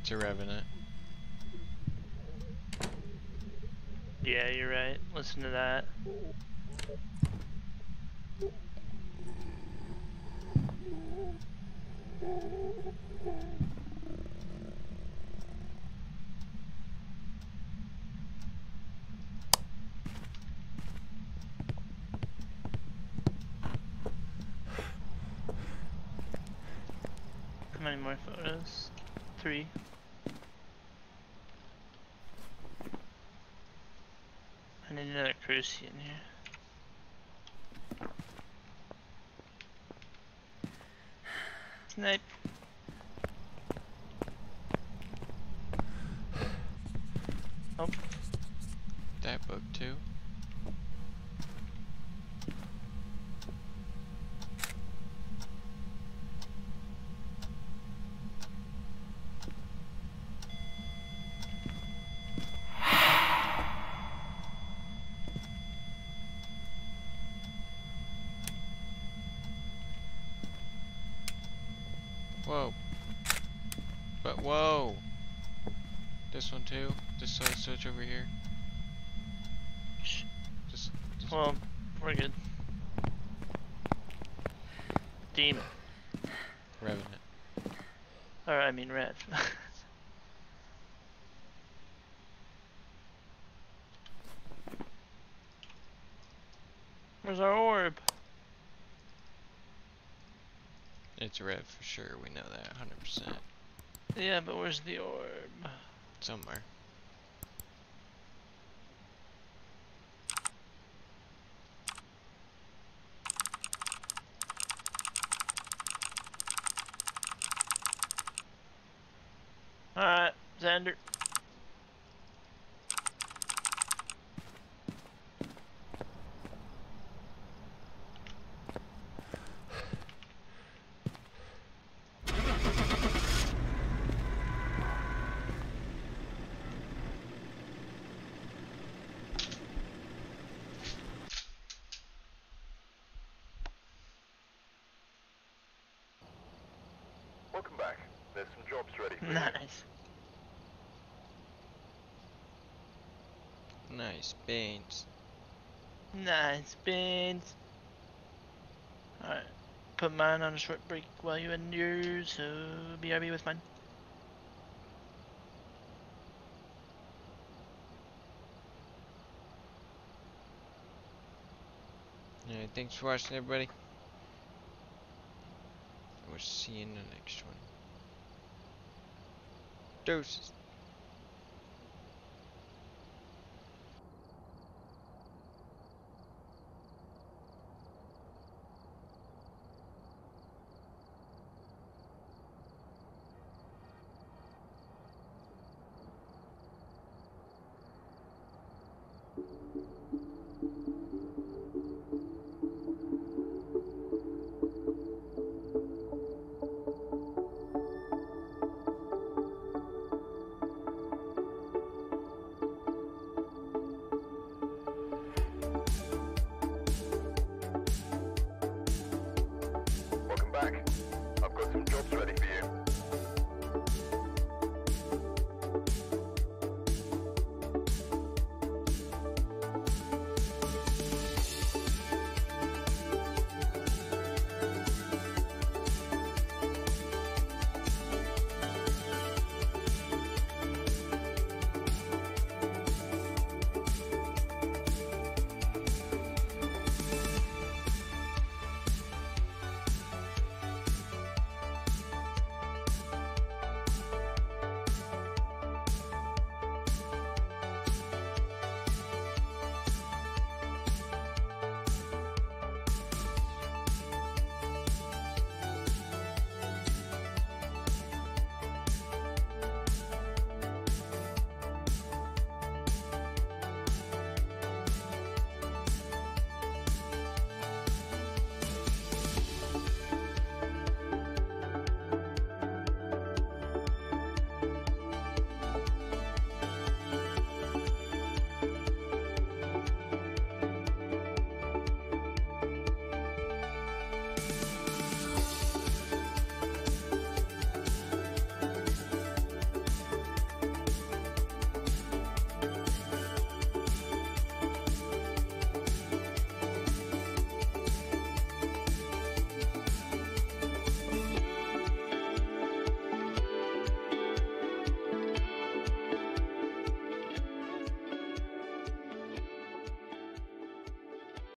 It's a revenant. Yeah, you're right. Listen to that. How many more photos? Three. I need another cruci in here. Snipe. Oh, That book too. Whoa. But whoa. This one too. This side switch over here. Just, just well, we're good. Demon. revenant. Or, I mean, Rev. Where's our orb? It's red for sure. We know that 100%. Yeah, but where's the orb? Somewhere. Alright, Xander. Welcome back. There's some jobs ready for you. Nice. Nice beans. Nice beans. Alright. Put mine on a short break while you end yours, so BRB with mine. Alright, thanks for watching, everybody. We'll see you in the next one. Deuces.